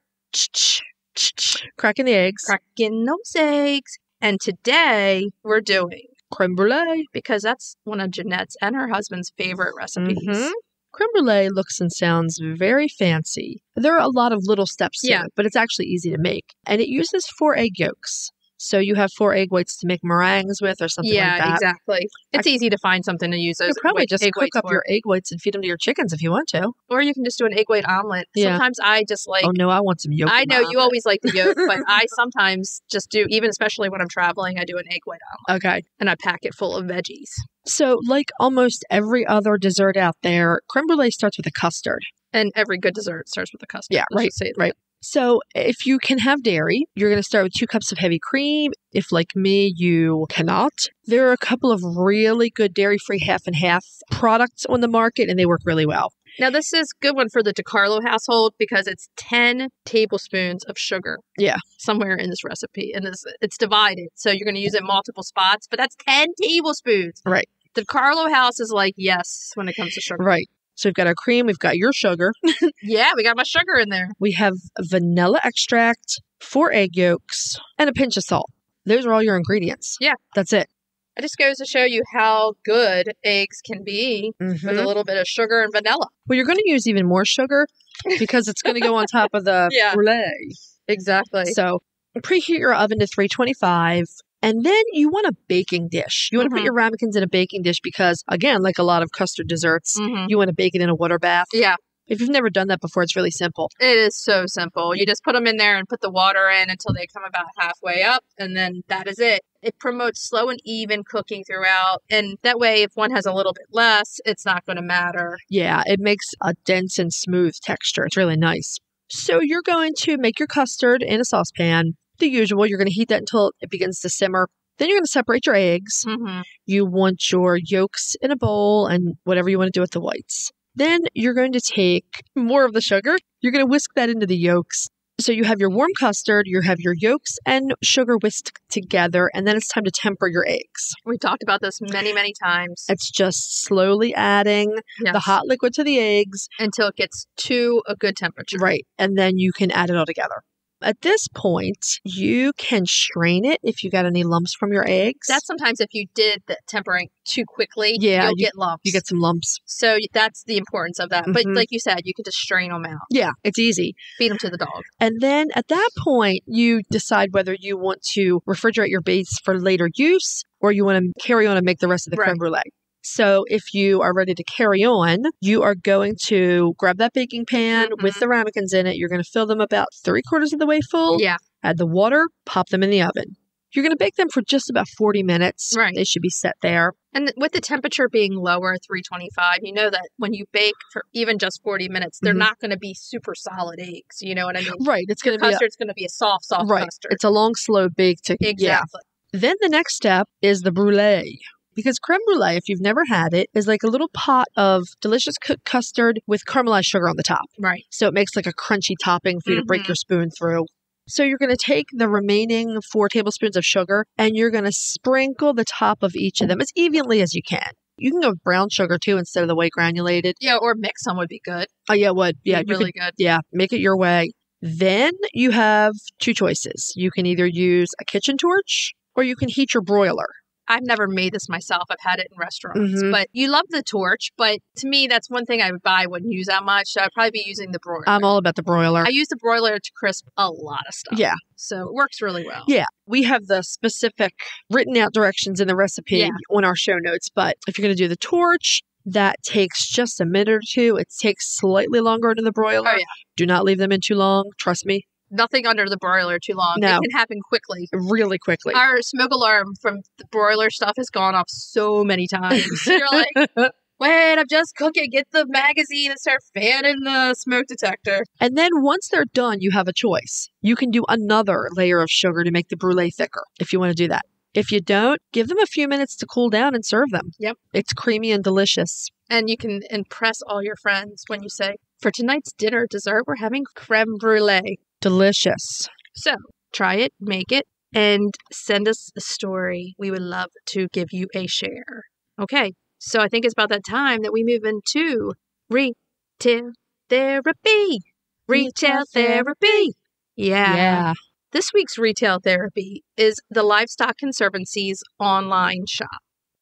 [SPEAKER 3] Cracking the eggs.
[SPEAKER 2] cracking those eggs. And today we're doing,
[SPEAKER 3] Creme brulee.
[SPEAKER 2] because that's one of Jeanette's and her husband's favorite recipes.
[SPEAKER 3] Mhm. Creme brulee looks and sounds very fancy. There are a lot of little steps to
[SPEAKER 2] Yeah.
[SPEAKER 3] it, but it's actually easy to make. And it uses four egg yolks. So you have four egg whites to make meringues with or something
[SPEAKER 2] Yeah,
[SPEAKER 3] like that.
[SPEAKER 2] Yeah, exactly. It's easy to find something to use
[SPEAKER 3] You
[SPEAKER 2] those
[SPEAKER 3] could probably just cook up
[SPEAKER 2] for.
[SPEAKER 3] your egg whites and feed them to your chickens if you want to.
[SPEAKER 2] or you can just do an egg white omelet.
[SPEAKER 3] Yeah.
[SPEAKER 2] Sometimes I just oh, like
[SPEAKER 3] oh no, I want some yolk.
[SPEAKER 2] I know you always like the yolk, but I sometimes just do even especially when I'm traveling, I do an egg white omelet.
[SPEAKER 3] Okay.
[SPEAKER 2] and I pack it full of veggies.
[SPEAKER 3] So, like almost every other dessert out there, creme brulee starts with a custard.
[SPEAKER 2] And every good dessert starts with a custard.
[SPEAKER 3] Yeah, right,
[SPEAKER 2] say that.
[SPEAKER 3] right. So, if you can have dairy, you're going to start with two cups of heavy cream. If, like me, you cannot, there are a couple of really good dairy free half and half products on the market, and they work really well.
[SPEAKER 2] Now this is a good one for the DiCarlo household because it's ten tablespoons of sugar.
[SPEAKER 3] Yeah.
[SPEAKER 2] Somewhere in this recipe. And this it's divided. So you're gonna use it in multiple spots, but that's ten tablespoons.
[SPEAKER 3] Right.
[SPEAKER 2] The DiCarlo house is like, yes, when it comes to sugar.
[SPEAKER 3] Right. So, we've got our cream, we've got your sugar,
[SPEAKER 2] Yeah, we got my sugar in there.
[SPEAKER 3] we have vanilla extract, four egg yolks, and a pinch of salt. Those are all your ingredients.
[SPEAKER 2] Yeah.
[SPEAKER 3] That's it.
[SPEAKER 2] It just goes to show you how good eggs can be with a mm-hmm. little bit of sugar and vanilla.
[SPEAKER 3] Well, you're going to use even more sugar because it's going to go on top of the
[SPEAKER 2] Yeah.
[SPEAKER 3] brulee.
[SPEAKER 2] Exactly.
[SPEAKER 3] So preheat your oven to 325. And then you want a baking dish. You want to
[SPEAKER 2] Mhm.
[SPEAKER 3] put your ramekins in a baking dish because, again, like a lot of custard desserts,
[SPEAKER 2] Mhm.
[SPEAKER 3] you want to bake it in a water bath.
[SPEAKER 2] Yeah,
[SPEAKER 3] If you've never done that before, it's really simple.
[SPEAKER 2] it is so simple. You just put them in there and put the water in until they come about halfway up, and then that is it. It promotes slow and even cooking throughout. And that way, if one has a little bit less, it's not going to matter.
[SPEAKER 3] Yeah, it makes a dense and smooth texture. It's really nice. So you're going to make your custard in a saucepan. The usual, you're going to heat that until it begins to simmer. Then you're going to separate your eggs.
[SPEAKER 2] Mm-hmm.
[SPEAKER 3] You want your yolks in a bowl and whatever you want to do with the whites. Then you're going to take more of the sugar. You're going to whisk that into the yolks. So you have your warm custard, you have your yolks and sugar whisked together, and then it's time to temper your eggs.
[SPEAKER 2] We talked about this many, many times.
[SPEAKER 3] It's just slowly adding the hot liquid to the eggs,
[SPEAKER 2] until it gets to a good temperature.
[SPEAKER 3] right? And then you can add it all together. At this point, you can strain it if you got any lumps from your eggs.
[SPEAKER 2] That's sometimes if you did the tempering too quickly,
[SPEAKER 3] Yeah,
[SPEAKER 2] you'll
[SPEAKER 3] you-
[SPEAKER 2] get lumps.
[SPEAKER 3] you get some lumps.
[SPEAKER 2] so that's the importance of that. But
[SPEAKER 3] Mhm.
[SPEAKER 2] like you said, you can just strain them out,
[SPEAKER 3] Yeah, it's easy.
[SPEAKER 2] feed them to the dog.
[SPEAKER 3] And then at that point, you decide whether you want to refrigerate your base for later use or you want to carry on and make the rest of the creme
[SPEAKER 2] Right.
[SPEAKER 3] brulee. So if you are ready to carry on, you are going to grab that baking pan with
[SPEAKER 2] Mhm.
[SPEAKER 3] the ramekins in it. You're going to fill them about three quarters of the way full.
[SPEAKER 2] Yeah.
[SPEAKER 3] Add the water, pop them in the oven. You're going to bake them for just about 40 minutes.
[SPEAKER 2] Right.
[SPEAKER 3] They should be set there.
[SPEAKER 2] And with the temperature being lower, 325, you know that when you bake for even just 40 minutes, they're
[SPEAKER 3] Mhm.
[SPEAKER 2] not going to be super solid eggs. You know what I mean?
[SPEAKER 3] Right. It's going to be a,
[SPEAKER 2] custard's going to be a soft, soft
[SPEAKER 3] right.
[SPEAKER 2] custard.
[SPEAKER 3] It's a long, slow bake to yeah.
[SPEAKER 2] exactly.
[SPEAKER 3] Then the next step is the brulee. Because creme brulee, if you've never had it, is like a little pot of delicious cooked custard with caramelized sugar on the top.
[SPEAKER 2] Right.
[SPEAKER 3] So it makes like a crunchy topping for you to break
[SPEAKER 2] Mhm.
[SPEAKER 3] your spoon through. So you're going to take the remaining four tablespoons of sugar and you're going to sprinkle the top of each of them as evenly as you can. You can go with brown sugar too instead of the white granulated.
[SPEAKER 2] Yeah, or mix some would be good.
[SPEAKER 3] Oh yeah, it would. Yeah,
[SPEAKER 2] really
[SPEAKER 3] could,
[SPEAKER 2] good.
[SPEAKER 3] yeah, make it your way. Then you have two choices. You can either use a kitchen torch or you can heat your broiler.
[SPEAKER 2] I've never made this myself. I've had it in restaurants.
[SPEAKER 3] Mhm.
[SPEAKER 2] But you love the torch, but to me that's one thing I would buy, wouldn't use that much. So I'd probably be using the broiler.
[SPEAKER 3] I'm all about the broiler.
[SPEAKER 2] I use the broiler to crisp a lot of stuff.
[SPEAKER 3] Yeah.
[SPEAKER 2] So it works really well.
[SPEAKER 3] Yeah, we have the specific written out directions in the recipe
[SPEAKER 2] Yeah.
[SPEAKER 3] on our show notes. But if you're going to do the torch, that takes just a minute or two. It takes slightly longer into the broiler.
[SPEAKER 2] Oh, yeah.
[SPEAKER 3] Do not leave them in too long. Trust me,
[SPEAKER 2] Nothing under the broiler too long.
[SPEAKER 3] No.
[SPEAKER 2] It can happen quickly.
[SPEAKER 3] really quickly.
[SPEAKER 2] Our smoke alarm from the broiler stuff has gone off so many times. You're like, wait, I'm just cooking. Get the magazine and start fanning the smoke detector.
[SPEAKER 3] and then once they're done, you have a choice. You can do another layer of sugar to make the brulee thicker if you want to do that. If you don't, give them a few minutes to cool down and serve them.
[SPEAKER 2] Yep.
[SPEAKER 3] It's creamy and delicious.
[SPEAKER 2] And you can impress all your friends when you say, for tonight's dinner dessert, we're having creme brulee.
[SPEAKER 3] Delicious.
[SPEAKER 2] So try it, make it, and send us a story. We would love to give you a share. Okay, so I think it's about that time that we move into retail therapy. Retail therapy. Yeah.
[SPEAKER 3] yeah.
[SPEAKER 2] This week's retail therapy is the Livestock Conservancy's online shop.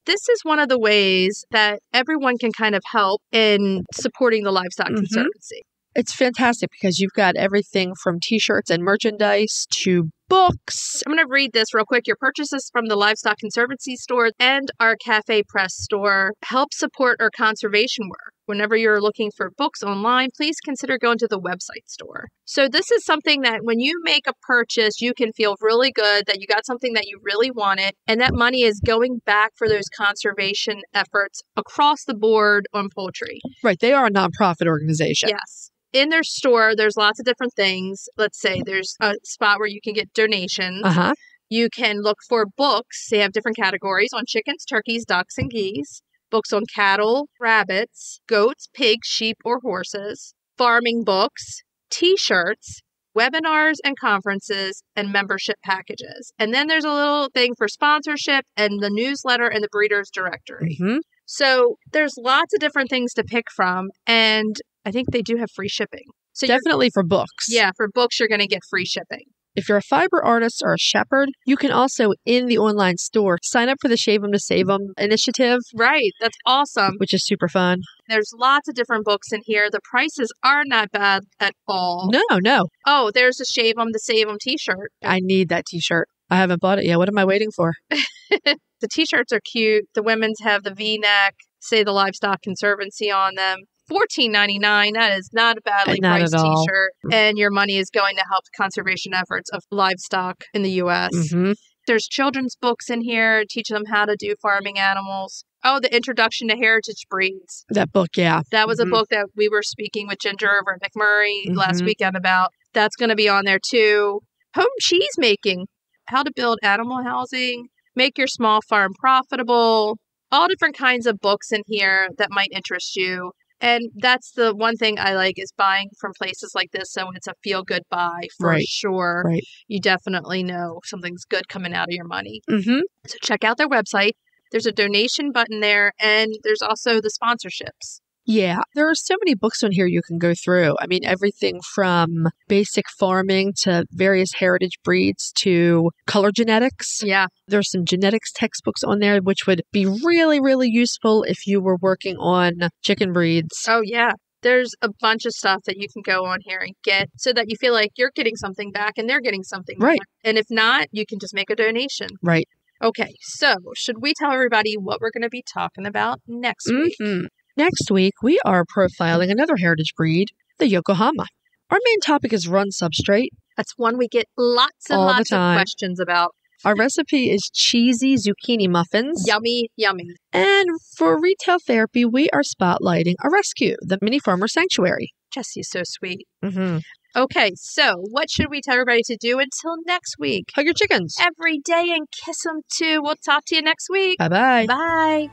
[SPEAKER 2] This is one of the ways that everyone can kind of help in supporting the Livestock
[SPEAKER 3] Mhm.
[SPEAKER 2] Conservancy.
[SPEAKER 3] It's fantastic because you've got everything from t shirts and merchandise to books.
[SPEAKER 2] I'm going to read this real quick. Your purchases from the Livestock Conservancy store and our Cafe Press store help support our conservation work. Whenever you're looking for books online, please consider going to the website store. So, this is something that when you make a purchase, you can feel really good that you got something that you really wanted, and that money is going back for those conservation efforts across the board on poultry.
[SPEAKER 3] Right. They are a nonprofit organization.
[SPEAKER 2] Yes. In their store, there's lots of different things. Let's say there's a spot where you can get donations.
[SPEAKER 3] Uh huh.
[SPEAKER 2] You can look for books. They have different categories on chickens, turkeys, ducks, and geese. Books on cattle, rabbits, goats, pigs, sheep, or horses. Farming books, t shirts, webinars and conferences, and membership packages. And then there's a little thing for sponsorship and the newsletter and the breeder's directory.
[SPEAKER 3] hmm
[SPEAKER 2] So there's lots of different things to pick from. And I think they do have free shipping. So
[SPEAKER 3] Definitely for books.
[SPEAKER 2] yeah, for books, you're going to get free shipping.
[SPEAKER 3] If you're a fiber artist or a shepherd, you can also, in the online store, sign up for the Shave 'em to Save 'em initiative,
[SPEAKER 2] Right. That's awesome.
[SPEAKER 3] which is super fun.
[SPEAKER 2] There's lots of different books in here. The prices are not bad at all.
[SPEAKER 3] No, no.
[SPEAKER 2] Oh, there's a Shave 'em to Save 'em t shirt.
[SPEAKER 3] I need that t shirt. I haven't bought it yet. What am I waiting for?
[SPEAKER 2] The t shirts are cute. The women's have the v neck, say the Livestock Conservancy on them. $14.99. That is not a badly
[SPEAKER 3] Not
[SPEAKER 2] priced t shirt. And your money is going to help conservation efforts of livestock in the U.S.
[SPEAKER 3] hmm
[SPEAKER 2] There's children's books in here, teach them how to do farming animals. Oh, the Introduction to Heritage Breeds.
[SPEAKER 3] That book, yeah.
[SPEAKER 2] That was
[SPEAKER 3] Mhm.
[SPEAKER 2] a book that we were speaking with Ginger over at McMurray last
[SPEAKER 3] Mhm.
[SPEAKER 2] weekend about. That's going to be on there too. Home cheese making, how to build animal housing, make your small farm profitable, all different kinds of books in here that might interest you. And that's the one thing I like is buying from places like this. So it's a feel good buy for
[SPEAKER 3] Right.
[SPEAKER 2] sure.
[SPEAKER 3] Right.
[SPEAKER 2] You definitely know something's good coming out of your money.
[SPEAKER 3] hmm
[SPEAKER 2] So check out their website. There's a donation button there, and there's also the sponsorships.
[SPEAKER 3] Yeah, there are so many books on here you can go through. I mean, everything from basic farming to various heritage breeds to color genetics.
[SPEAKER 2] Yeah.
[SPEAKER 3] There's some genetics textbooks on there, which would be really, really useful if you were working on chicken breeds.
[SPEAKER 2] Oh, yeah. There's a bunch of stuff that you can go on here and get so that you feel like you're getting something back and they're getting something
[SPEAKER 3] Right.
[SPEAKER 2] back. And if not, you can just make a donation.
[SPEAKER 3] Right.
[SPEAKER 2] Okay, so should we tell everybody what we're going to be talking about next week?
[SPEAKER 3] Mm-hmm. Next week, we are profiling another heritage breed, the Yokohama. Our main topic is run substrate.
[SPEAKER 2] That's one we get lots and
[SPEAKER 3] All
[SPEAKER 2] lots of questions about.
[SPEAKER 3] Our recipe is cheesy zucchini muffins.
[SPEAKER 2] Yummy, yummy.
[SPEAKER 3] And for retail therapy, we are spotlighting a rescue, the Mini Farmer Sanctuary.
[SPEAKER 2] Jessie's so sweet.
[SPEAKER 3] Mm-hmm.
[SPEAKER 2] Okay, so what should we tell everybody to do until next week?
[SPEAKER 3] Hug your chickens.
[SPEAKER 2] Every day and kiss them too. We'll talk to you next week.
[SPEAKER 3] Bye bye.
[SPEAKER 2] Bye.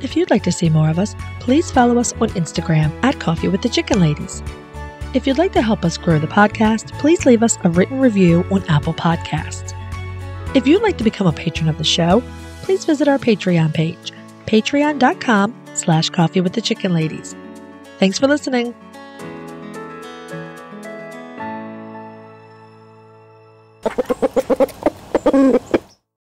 [SPEAKER 3] If you'd like to see more of us, please follow us on Instagram at Coffee with the Chicken Ladies. If you'd like to help us grow the podcast, please leave us a written review on Apple Podcasts. If you'd like to become a patron of the show, please visit our Patreon page, patreon.com slash coffee with the chicken ladies. Thanks for listening.